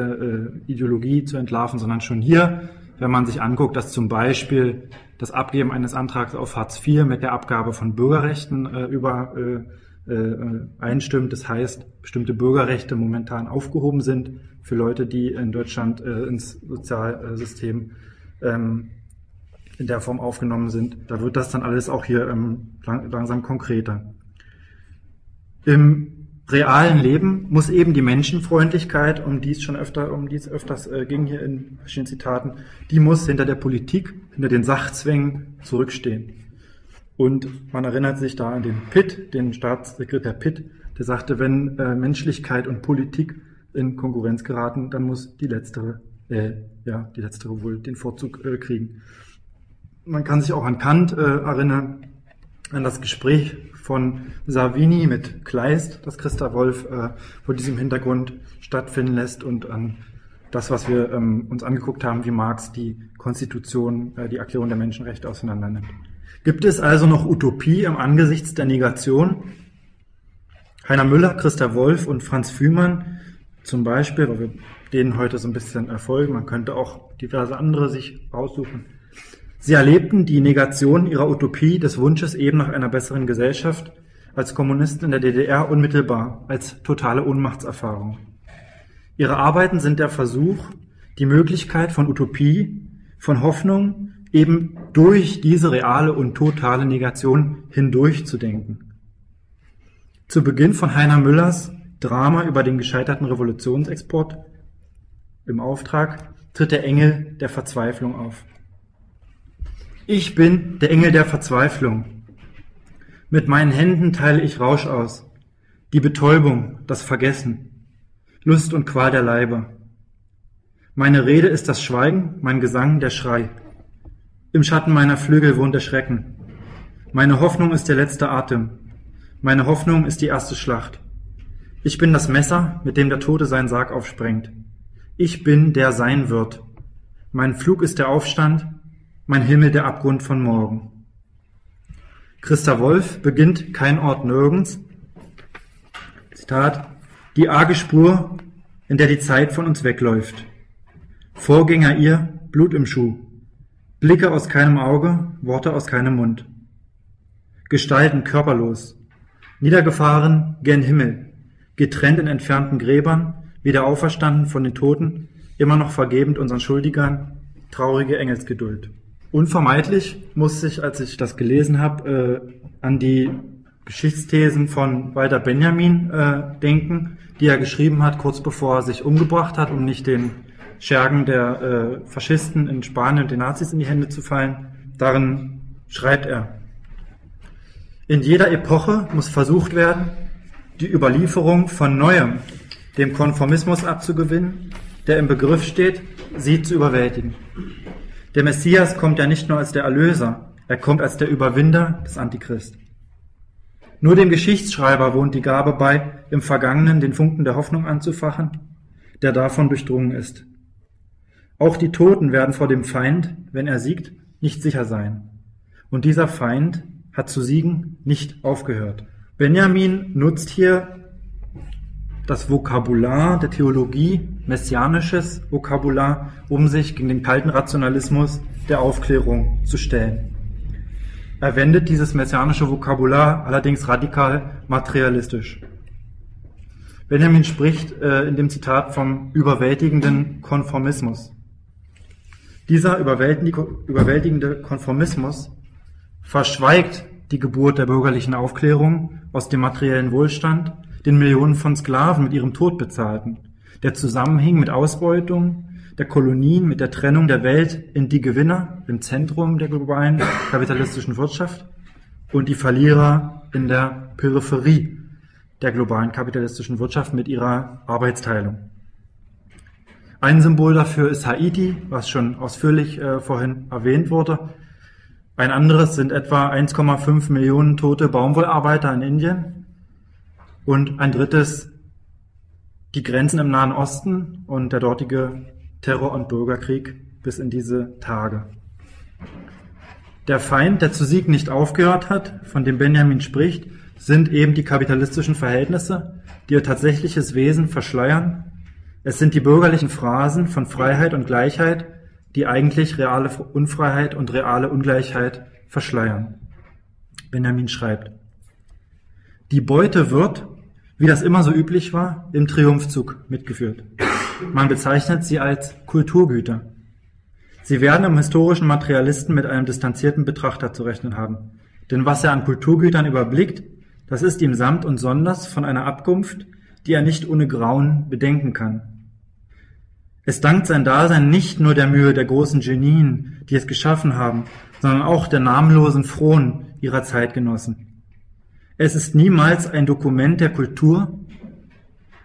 Speaker 1: Ideologie zu entlarven, sondern schon hier wenn man sich anguckt, dass zum Beispiel das Abgeben eines Antrags auf Hartz IV mit der Abgabe von Bürgerrechten äh, über äh, äh, einstimmt. Das heißt, bestimmte Bürgerrechte momentan aufgehoben sind für Leute, die in Deutschland äh, ins Sozialsystem ähm, in der Form aufgenommen sind. Da wird das dann alles auch hier ähm, lang, langsam konkreter. Im realen Leben muss eben die Menschenfreundlichkeit, um die es schon öfter, um die es öfters äh, ging hier in verschiedenen Zitaten, die muss hinter der Politik, hinter den Sachzwängen zurückstehen. Und man erinnert sich da an den Pitt, den Staatssekretär Pitt, der sagte, wenn äh, Menschlichkeit und Politik in Konkurrenz geraten, dann muss die letztere, äh, ja, die letztere wohl den Vorzug äh, kriegen. Man kann sich auch an Kant äh, erinnern, an das Gespräch von Savini mit Kleist, das Christa Wolf äh, vor diesem Hintergrund stattfinden lässt und an das, was wir ähm, uns angeguckt haben, wie Marx die Konstitution, äh, die Erklärung der Menschenrechte auseinandernimmt. Gibt es also noch Utopie im Angesichts der Negation? Heiner Müller, Christa Wolf und Franz Fühmann zum Beispiel, weil wir denen heute so ein bisschen erfolgen, man könnte auch diverse andere sich raussuchen, Sie erlebten die Negation ihrer Utopie des Wunsches eben nach einer besseren Gesellschaft als Kommunisten in der DDR unmittelbar als totale Ohnmachtserfahrung. Ihre Arbeiten sind der Versuch, die Möglichkeit von Utopie, von Hoffnung eben durch diese reale und totale Negation hindurch zu denken. Zu Beginn von Heiner Müllers Drama über den gescheiterten Revolutionsexport im Auftrag tritt der Engel der Verzweiflung auf. Ich bin der Engel der Verzweiflung. Mit meinen Händen teile ich Rausch aus, die Betäubung, das Vergessen, Lust und Qual der Leiber. Meine Rede ist das Schweigen, mein Gesang der Schrei. Im Schatten meiner Flügel wohnt der Schrecken. Meine Hoffnung ist der letzte Atem. Meine Hoffnung ist die erste Schlacht. Ich bin das Messer, mit dem der Tote seinen Sarg aufsprengt. Ich bin der sein wird. Mein Flug ist der Aufstand, mein Himmel der Abgrund von morgen. Christa Wolf beginnt Kein Ort nirgends. Zitat, die arge Spur, in der die Zeit von uns wegläuft. Vorgänger ihr, Blut im Schuh. Blicke aus keinem Auge, Worte aus keinem Mund. Gestalten körperlos. Niedergefahren gen Himmel. Getrennt in entfernten Gräbern, wieder auferstanden von den Toten, immer noch vergebend unseren Schuldigern, traurige Engelsgeduld. Unvermeidlich musste ich, als ich das gelesen habe, äh, an die Geschichtsthesen von Walter Benjamin äh, denken, die er geschrieben hat, kurz bevor er sich umgebracht hat, um nicht den Schergen der äh, Faschisten in Spanien und den Nazis in die Hände zu fallen. Darin schreibt er, in jeder Epoche muss versucht werden, die Überlieferung von Neuem, dem Konformismus abzugewinnen, der im Begriff steht, sie zu überwältigen. Der Messias kommt ja nicht nur als der Erlöser, er kommt als der Überwinder des Antichrist. Nur dem Geschichtsschreiber wohnt die Gabe bei, im Vergangenen den Funken der Hoffnung anzufachen, der davon durchdrungen ist. Auch die Toten werden vor dem Feind, wenn er siegt, nicht sicher sein. Und dieser Feind hat zu siegen nicht aufgehört. Benjamin nutzt hier das Vokabular der Theologie, messianisches Vokabular, um sich gegen den kalten Rationalismus der Aufklärung zu stellen. Er wendet dieses messianische Vokabular allerdings radikal materialistisch. Benjamin spricht äh, in dem Zitat vom überwältigenden Konformismus. Dieser überwältigende Konformismus verschweigt die Geburt der bürgerlichen Aufklärung aus dem materiellen Wohlstand, den Millionen von Sklaven mit ihrem Tod bezahlten, der zusammenhing mit Ausbeutung, der Kolonien, mit der Trennung der Welt in die Gewinner im Zentrum der globalen kapitalistischen Wirtschaft und die Verlierer in der Peripherie der globalen kapitalistischen Wirtschaft mit ihrer Arbeitsteilung. Ein Symbol dafür ist Haiti, was schon ausführlich äh, vorhin erwähnt wurde. Ein anderes sind etwa 1,5 Millionen tote Baumwollarbeiter in Indien. Und ein drittes die Grenzen im Nahen Osten und der dortige Terror- und Bürgerkrieg bis in diese Tage. Der Feind, der zu Sieg nicht aufgehört hat, von dem Benjamin spricht, sind eben die kapitalistischen Verhältnisse, die ihr tatsächliches Wesen verschleiern. Es sind die bürgerlichen Phrasen von Freiheit und Gleichheit, die eigentlich reale Unfreiheit und reale Ungleichheit verschleiern. Benjamin schreibt, die Beute wird, wie das immer so üblich war, im Triumphzug mitgeführt. Man bezeichnet sie als Kulturgüter. Sie werden im historischen Materialisten mit einem distanzierten Betrachter zu rechnen haben. Denn was er an Kulturgütern überblickt, das ist ihm samt und sonders von einer Abkunft, die er nicht ohne Grauen bedenken kann. Es dankt sein Dasein nicht nur der Mühe der großen Genien, die es geschaffen haben, sondern auch der namenlosen Frohen ihrer Zeitgenossen. Es ist niemals ein Dokument der Kultur,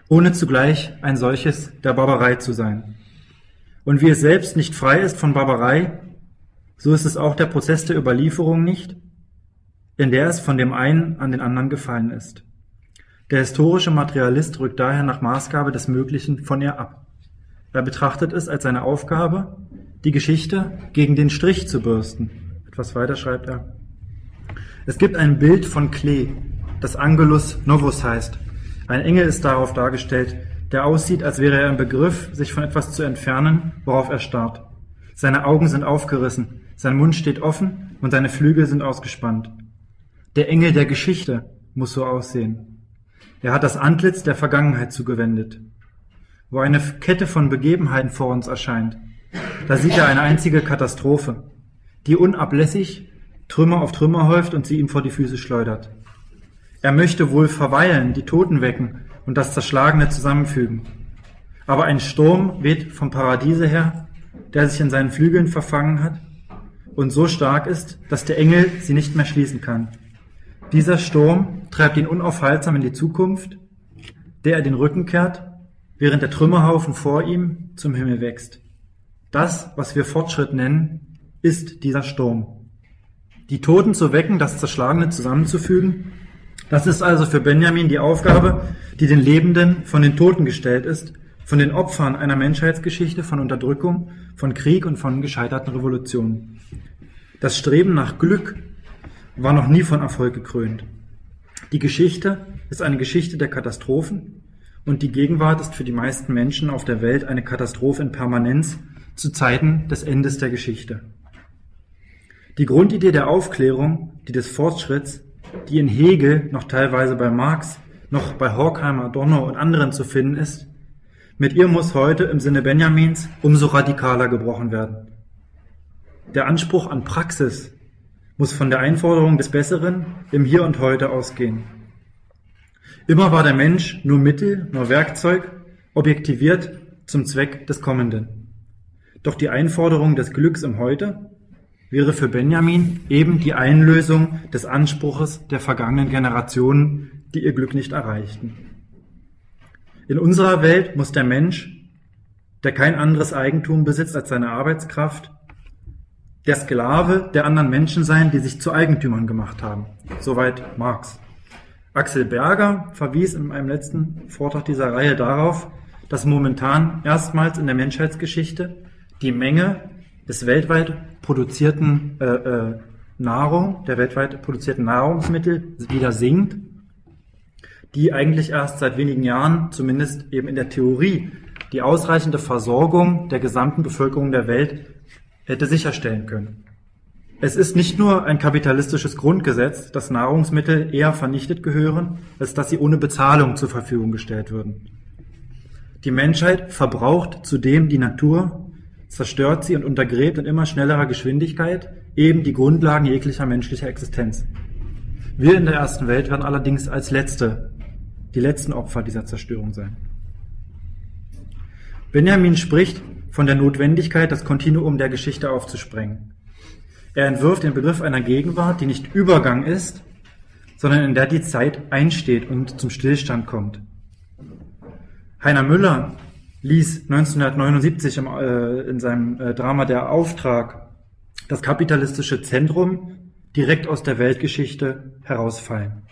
Speaker 1: ohne zugleich ein solches der Barbarei zu sein. Und wie es selbst nicht frei ist von Barbarei, so ist es auch der Prozess der Überlieferung nicht, in der es von dem einen an den anderen gefallen ist. Der historische Materialist rückt daher nach Maßgabe des Möglichen von ihr ab. Er betrachtet es als seine Aufgabe, die Geschichte gegen den Strich zu bürsten. Etwas weiter schreibt er. Es gibt ein Bild von Klee, das Angelus Novus heißt. Ein Engel ist darauf dargestellt, der aussieht, als wäre er im Begriff, sich von etwas zu entfernen, worauf er starrt. Seine Augen sind aufgerissen, sein Mund steht offen und seine Flügel sind ausgespannt. Der Engel der Geschichte muss so aussehen. Er hat das Antlitz der Vergangenheit zugewendet. Wo eine Kette von Begebenheiten vor uns erscheint, da sieht er eine einzige Katastrophe, die unablässig Trümmer auf Trümmer häuft und sie ihm vor die Füße schleudert. Er möchte wohl verweilen, die Toten wecken und das Zerschlagene zusammenfügen. Aber ein Sturm weht vom Paradiese her, der sich in seinen Flügeln verfangen hat und so stark ist, dass der Engel sie nicht mehr schließen kann. Dieser Sturm treibt ihn unaufhaltsam in die Zukunft, der er den Rücken kehrt, während der Trümmerhaufen vor ihm zum Himmel wächst. Das, was wir Fortschritt nennen, ist dieser Sturm. Die Toten zu wecken, das Zerschlagene zusammenzufügen, das ist also für Benjamin die Aufgabe, die den Lebenden von den Toten gestellt ist, von den Opfern einer Menschheitsgeschichte, von Unterdrückung, von Krieg und von gescheiterten Revolutionen. Das Streben nach Glück war noch nie von Erfolg gekrönt. Die Geschichte ist eine Geschichte der Katastrophen und die Gegenwart ist für die meisten Menschen auf der Welt eine Katastrophe in Permanenz zu Zeiten des Endes der Geschichte. Die Grundidee der Aufklärung, die des Fortschritts, die in Hegel, noch teilweise bei Marx, noch bei Horkheimer, Donner und anderen zu finden ist, mit ihr muss heute im Sinne Benjamins umso radikaler gebrochen werden. Der Anspruch an Praxis muss von der Einforderung des Besseren im Hier und Heute ausgehen. Immer war der Mensch nur Mittel, nur Werkzeug, objektiviert zum Zweck des Kommenden. Doch die Einforderung des Glücks im Heute wäre für Benjamin eben die Einlösung des Anspruches der vergangenen Generationen, die ihr Glück nicht erreichten. In unserer Welt muss der Mensch, der kein anderes Eigentum besitzt als seine Arbeitskraft, der Sklave der anderen Menschen sein, die sich zu Eigentümern gemacht haben. Soweit Marx. Axel Berger verwies in einem letzten Vortrag dieser Reihe darauf, dass momentan erstmals in der Menschheitsgeschichte die Menge des weltweit produzierten äh, äh, Nahrung, der weltweit produzierten Nahrungsmittel wieder sinkt, die eigentlich erst seit wenigen Jahren, zumindest eben in der Theorie, die ausreichende Versorgung der gesamten Bevölkerung der Welt hätte sicherstellen können. Es ist nicht nur ein kapitalistisches Grundgesetz, dass Nahrungsmittel eher vernichtet gehören, als dass sie ohne Bezahlung zur Verfügung gestellt würden. Die Menschheit verbraucht zudem die Natur, zerstört sie und untergräbt in immer schnellerer Geschwindigkeit eben die Grundlagen jeglicher menschlicher Existenz. Wir in der ersten Welt werden allerdings als Letzte, die letzten Opfer dieser Zerstörung sein. Benjamin spricht von der Notwendigkeit, das Kontinuum der Geschichte aufzusprengen. Er entwirft den Begriff einer Gegenwart, die nicht Übergang ist, sondern in der die Zeit einsteht und zum Stillstand kommt. Heiner Müller ließ 1979 im, äh, in seinem äh, Drama Der Auftrag das kapitalistische Zentrum direkt aus der Weltgeschichte herausfallen.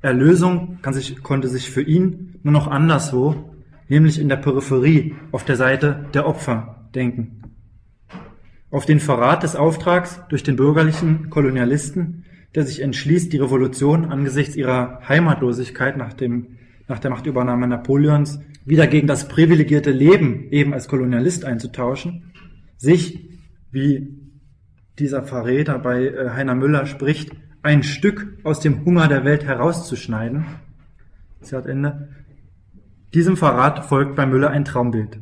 Speaker 1: Erlösung sich, konnte sich für ihn nur noch anderswo, nämlich in der Peripherie, auf der Seite der Opfer denken. Auf den Verrat des Auftrags durch den bürgerlichen Kolonialisten, der sich entschließt, die Revolution angesichts ihrer Heimatlosigkeit nach, dem, nach der Machtübernahme Napoleons wieder gegen das privilegierte Leben eben als Kolonialist einzutauschen, sich, wie dieser Verräter bei äh, Heiner Müller spricht, ein Stück aus dem Hunger der Welt herauszuschneiden. Zitat Ende. Diesem Verrat folgt bei Müller ein Traumbild.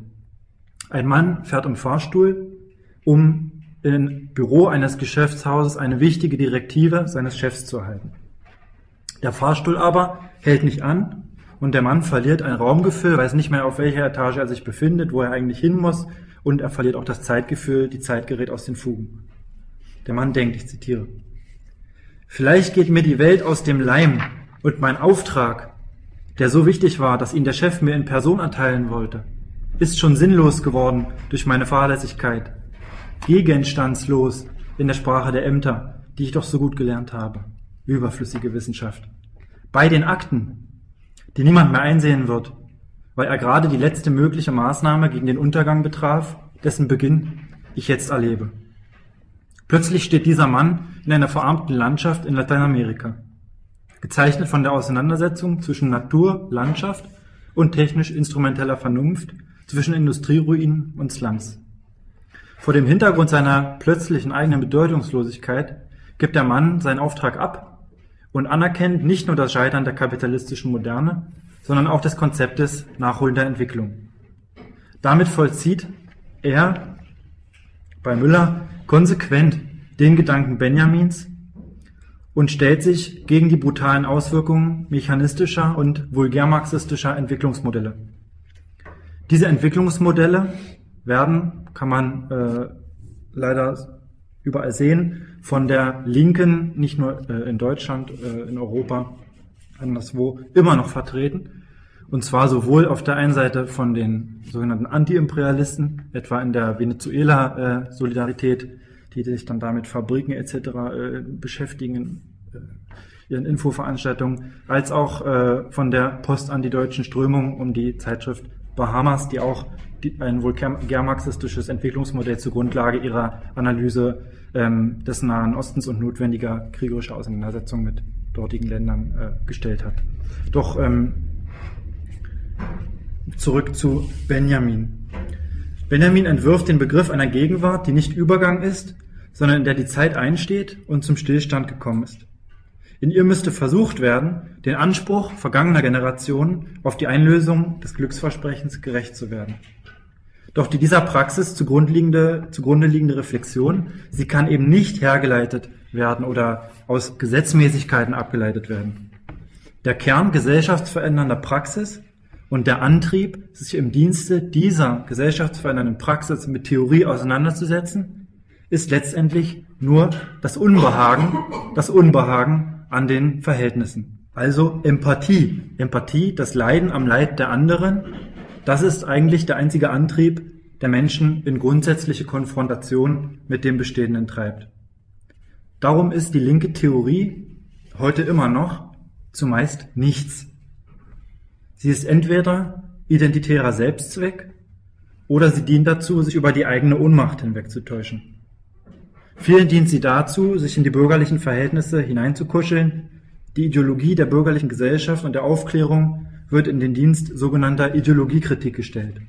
Speaker 1: Ein Mann fährt im Fahrstuhl, um im Büro eines Geschäftshauses eine wichtige Direktive seines Chefs zu erhalten. Der Fahrstuhl aber hält nicht an und der Mann verliert ein Raumgefühl, weiß nicht mehr, auf welcher Etage er sich befindet, wo er eigentlich hin muss und er verliert auch das Zeitgefühl, die Zeit gerät aus den Fugen. Der Mann denkt, ich zitiere, Vielleicht geht mir die Welt aus dem Leim und mein Auftrag, der so wichtig war, dass ihn der Chef mir in Person erteilen wollte, ist schon sinnlos geworden durch meine Fahrlässigkeit, gegenstandslos in der Sprache der Ämter, die ich doch so gut gelernt habe. Überflüssige Wissenschaft. Bei den Akten, die niemand mehr einsehen wird, weil er gerade die letzte mögliche Maßnahme gegen den Untergang betraf, dessen Beginn ich jetzt erlebe. Plötzlich steht dieser Mann in einer verarmten Landschaft in Lateinamerika, gezeichnet von der Auseinandersetzung zwischen Natur, Landschaft und technisch-instrumenteller Vernunft, zwischen Industrieruinen und Slums. Vor dem Hintergrund seiner plötzlichen eigenen Bedeutungslosigkeit gibt der Mann seinen Auftrag ab und anerkennt nicht nur das Scheitern der kapitalistischen Moderne, sondern auch des Konzeptes nachholender Entwicklung. Damit vollzieht er bei Müller konsequent den Gedanken Benjamins und stellt sich gegen die brutalen Auswirkungen mechanistischer und vulgärmarxistischer Entwicklungsmodelle. Diese Entwicklungsmodelle werden, kann man äh, leider überall sehen, von der Linken, nicht nur äh, in Deutschland, äh, in Europa, anderswo, immer noch vertreten. Und zwar sowohl auf der einen Seite von den sogenannten Antiimperialisten, etwa in der Venezuela-Solidarität, die sich dann damit Fabriken etc. Äh, beschäftigen, äh, ihren Infoveranstaltungen, als auch äh, von der post-antideutschen Strömung um die Zeitschrift Bahamas, die auch die, ein vulgärmarxistisches Entwicklungsmodell zur Grundlage ihrer Analyse ähm, des Nahen Ostens und notwendiger kriegerischer Auseinandersetzung mit dortigen Ländern äh, gestellt hat. Doch ähm, zurück zu Benjamin. Benjamin entwirft den Begriff einer Gegenwart, die nicht Übergang ist, sondern in der die Zeit einsteht und zum Stillstand gekommen ist. In ihr müsste versucht werden, den Anspruch vergangener Generationen auf die Einlösung des Glücksversprechens gerecht zu werden. Doch die dieser Praxis zugrunde liegende, zugrunde liegende Reflexion, sie kann eben nicht hergeleitet werden oder aus Gesetzmäßigkeiten abgeleitet werden. Der Kern gesellschaftsverändernder Praxis und der Antrieb, sich im Dienste dieser gesellschaftsverändernden Praxis mit Theorie auseinanderzusetzen, ist letztendlich nur das Unbehagen, das Unbehagen an den Verhältnissen. Also Empathie. Empathie, das Leiden am Leid der anderen, das ist eigentlich der einzige Antrieb, der Menschen in grundsätzliche Konfrontation mit dem Bestehenden treibt. Darum ist die linke Theorie heute immer noch zumeist nichts. Sie ist entweder identitärer Selbstzweck oder sie dient dazu, sich über die eigene Ohnmacht hinwegzutäuschen. Vielen dient sie dazu, sich in die bürgerlichen Verhältnisse hineinzukuscheln. Die Ideologie der bürgerlichen Gesellschaft und der Aufklärung wird in den Dienst sogenannter Ideologiekritik gestellt.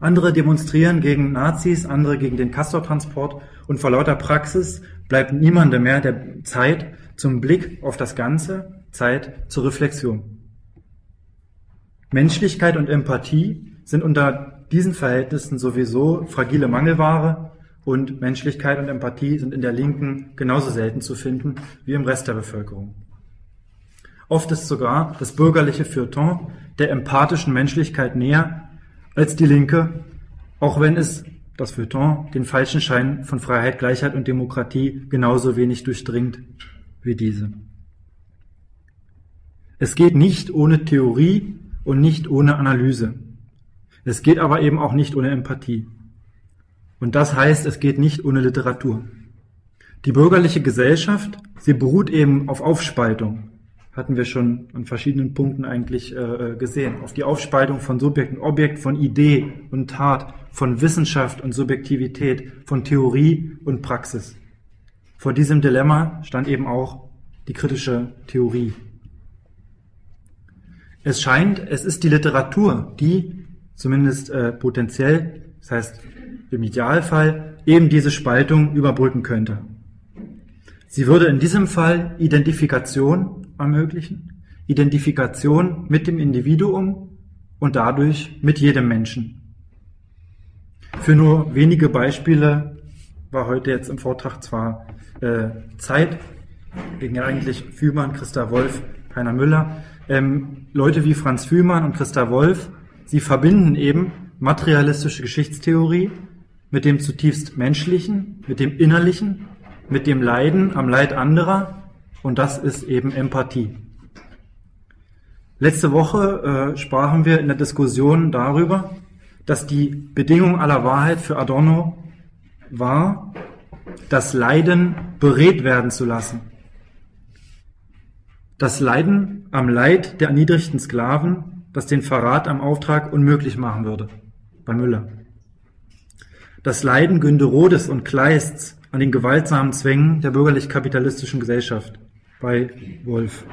Speaker 1: Andere demonstrieren gegen Nazis, andere gegen den Castortransport und vor lauter Praxis bleibt niemandem mehr der Zeit zum Blick auf das Ganze, Zeit zur Reflexion. Menschlichkeit und Empathie sind unter diesen Verhältnissen sowieso fragile Mangelware und Menschlichkeit und Empathie sind in der Linken genauso selten zu finden wie im Rest der Bevölkerung. Oft ist sogar das bürgerliche Feuilleton der empathischen Menschlichkeit näher als die Linke, auch wenn es das Feuilleton den falschen Schein von Freiheit, Gleichheit und Demokratie genauso wenig durchdringt wie diese. Es geht nicht ohne Theorie und nicht ohne Analyse. Es geht aber eben auch nicht ohne Empathie. Und das heißt, es geht nicht ohne Literatur. Die bürgerliche Gesellschaft, sie beruht eben auf Aufspaltung. Hatten wir schon an verschiedenen Punkten eigentlich äh, gesehen. Auf die Aufspaltung von Subjekt und Objekt, von Idee und Tat, von Wissenschaft und Subjektivität, von Theorie und Praxis. Vor diesem Dilemma stand eben auch die kritische Theorie. Es scheint, es ist die Literatur, die zumindest äh, potenziell, das heißt im Idealfall, eben diese Spaltung überbrücken könnte. Sie würde in diesem Fall Identifikation ermöglichen, Identifikation mit dem Individuum und dadurch mit jedem Menschen. Für nur wenige Beispiele war heute jetzt im Vortrag zwar äh, Zeit, gegen ja eigentlich Fühmann, Christa Wolf, Heiner Müller, ähm, Leute wie Franz Fühmann und Christa Wolf, sie verbinden eben materialistische Geschichtstheorie mit dem zutiefst menschlichen, mit dem innerlichen, mit dem Leiden am Leid anderer und das ist eben Empathie. Letzte Woche äh, sprachen wir in der Diskussion darüber, dass die Bedingung aller Wahrheit für Adorno war, das Leiden beredt werden zu lassen. Das Leiden am Leid der erniedrigten Sklaven, das den Verrat am Auftrag unmöglich machen würde. Bei Müller. Das Leiden Günderodes und Kleists an den gewaltsamen Zwängen der bürgerlich-kapitalistischen Gesellschaft. Bei Wolf.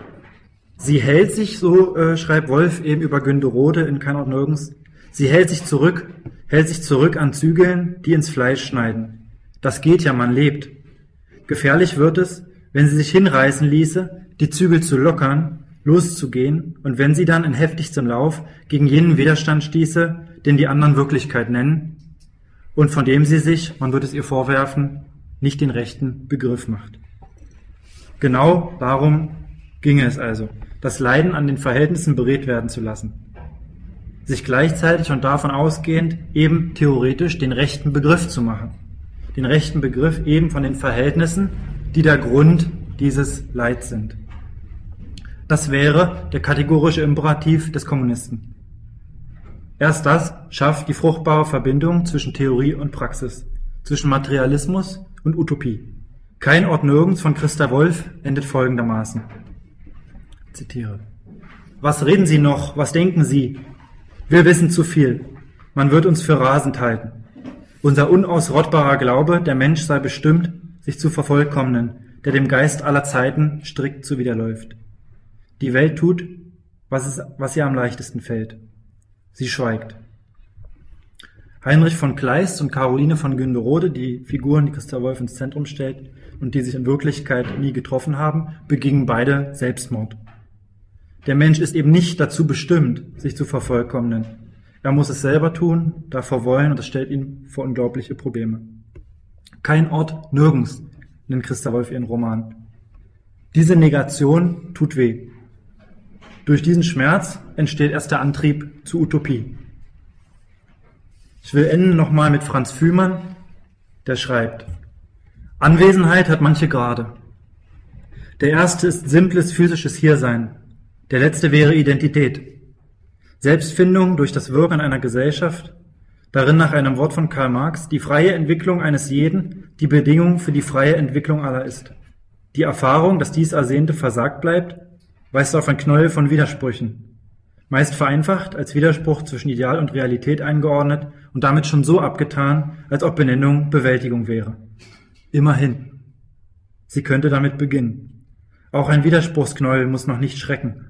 Speaker 1: Sie hält sich, so äh, schreibt Wolf eben über Günderode in Kein Ort Nirgends, sie hält sich zurück, hält sich zurück an Zügeln, die ins Fleisch schneiden. Das geht ja, man lebt. Gefährlich wird es, wenn sie sich hinreißen ließe, die Zügel zu lockern, loszugehen und wenn sie dann in heftigstem Lauf gegen jenen Widerstand stieße, den die anderen Wirklichkeit nennen und von dem sie sich, man wird es ihr vorwerfen, nicht den rechten Begriff macht. Genau darum ginge es also, das Leiden an den Verhältnissen beredt werden zu lassen, sich gleichzeitig und davon ausgehend eben theoretisch den rechten Begriff zu machen, den rechten Begriff eben von den Verhältnissen, die der Grund dieses Leids sind. Das wäre der kategorische Imperativ des Kommunisten. Erst das schafft die fruchtbare Verbindung zwischen Theorie und Praxis, zwischen Materialismus und Utopie. Kein Ort nirgends von Christa Wolf endet folgendermaßen. Zitiere. Was reden Sie noch? Was denken Sie? Wir wissen zu viel. Man wird uns für rasend halten. Unser unausrottbarer Glaube, der Mensch sei bestimmt, sich zu vervollkommnen, der dem Geist aller Zeiten strikt zuwiderläuft. Die Welt tut, was, es, was ihr am leichtesten fällt. Sie schweigt. Heinrich von Kleist und Caroline von Günderode, die Figuren, die Christa Wolf ins Zentrum stellt und die sich in Wirklichkeit nie getroffen haben, begingen beide Selbstmord. Der Mensch ist eben nicht dazu bestimmt, sich zu vervollkommnen. Er muss es selber tun, davor wollen und das stellt ihn vor unglaubliche Probleme. Kein Ort, nirgends, nennt Christa Wolf ihren Roman. Diese Negation tut weh. Durch diesen Schmerz entsteht erst der Antrieb zu Utopie. Ich will enden nochmal mit Franz Fühmann, der schreibt, Anwesenheit hat manche Grade. Der erste ist simples physisches Hiersein. Der letzte wäre Identität. Selbstfindung durch das Wirken einer Gesellschaft, darin nach einem Wort von Karl Marx die freie Entwicklung eines jeden die Bedingung für die freie Entwicklung aller ist. Die Erfahrung, dass dies Ersehnte versagt bleibt, weist auf ein Knäuel von Widersprüchen, meist vereinfacht als Widerspruch zwischen Ideal und Realität eingeordnet und damit schon so abgetan, als ob Benennung Bewältigung wäre. Immerhin. Sie könnte damit beginnen. Auch ein Widerspruchsknäuel muss noch nicht schrecken.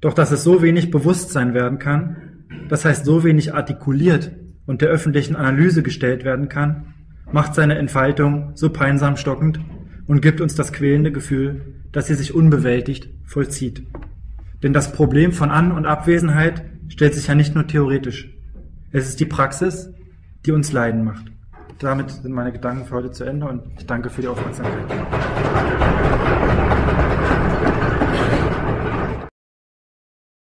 Speaker 1: Doch dass es so wenig Bewusstsein werden kann, das heißt so wenig artikuliert und der öffentlichen Analyse gestellt werden kann, macht seine Entfaltung so peinsam stockend und gibt uns das quälende Gefühl, dass sie sich unbewältigt vollzieht. Denn das Problem von An- und Abwesenheit stellt sich ja nicht nur theoretisch. Es ist die Praxis, die uns leiden macht. Damit sind meine Gedanken für heute zu Ende und ich danke für die Aufmerksamkeit.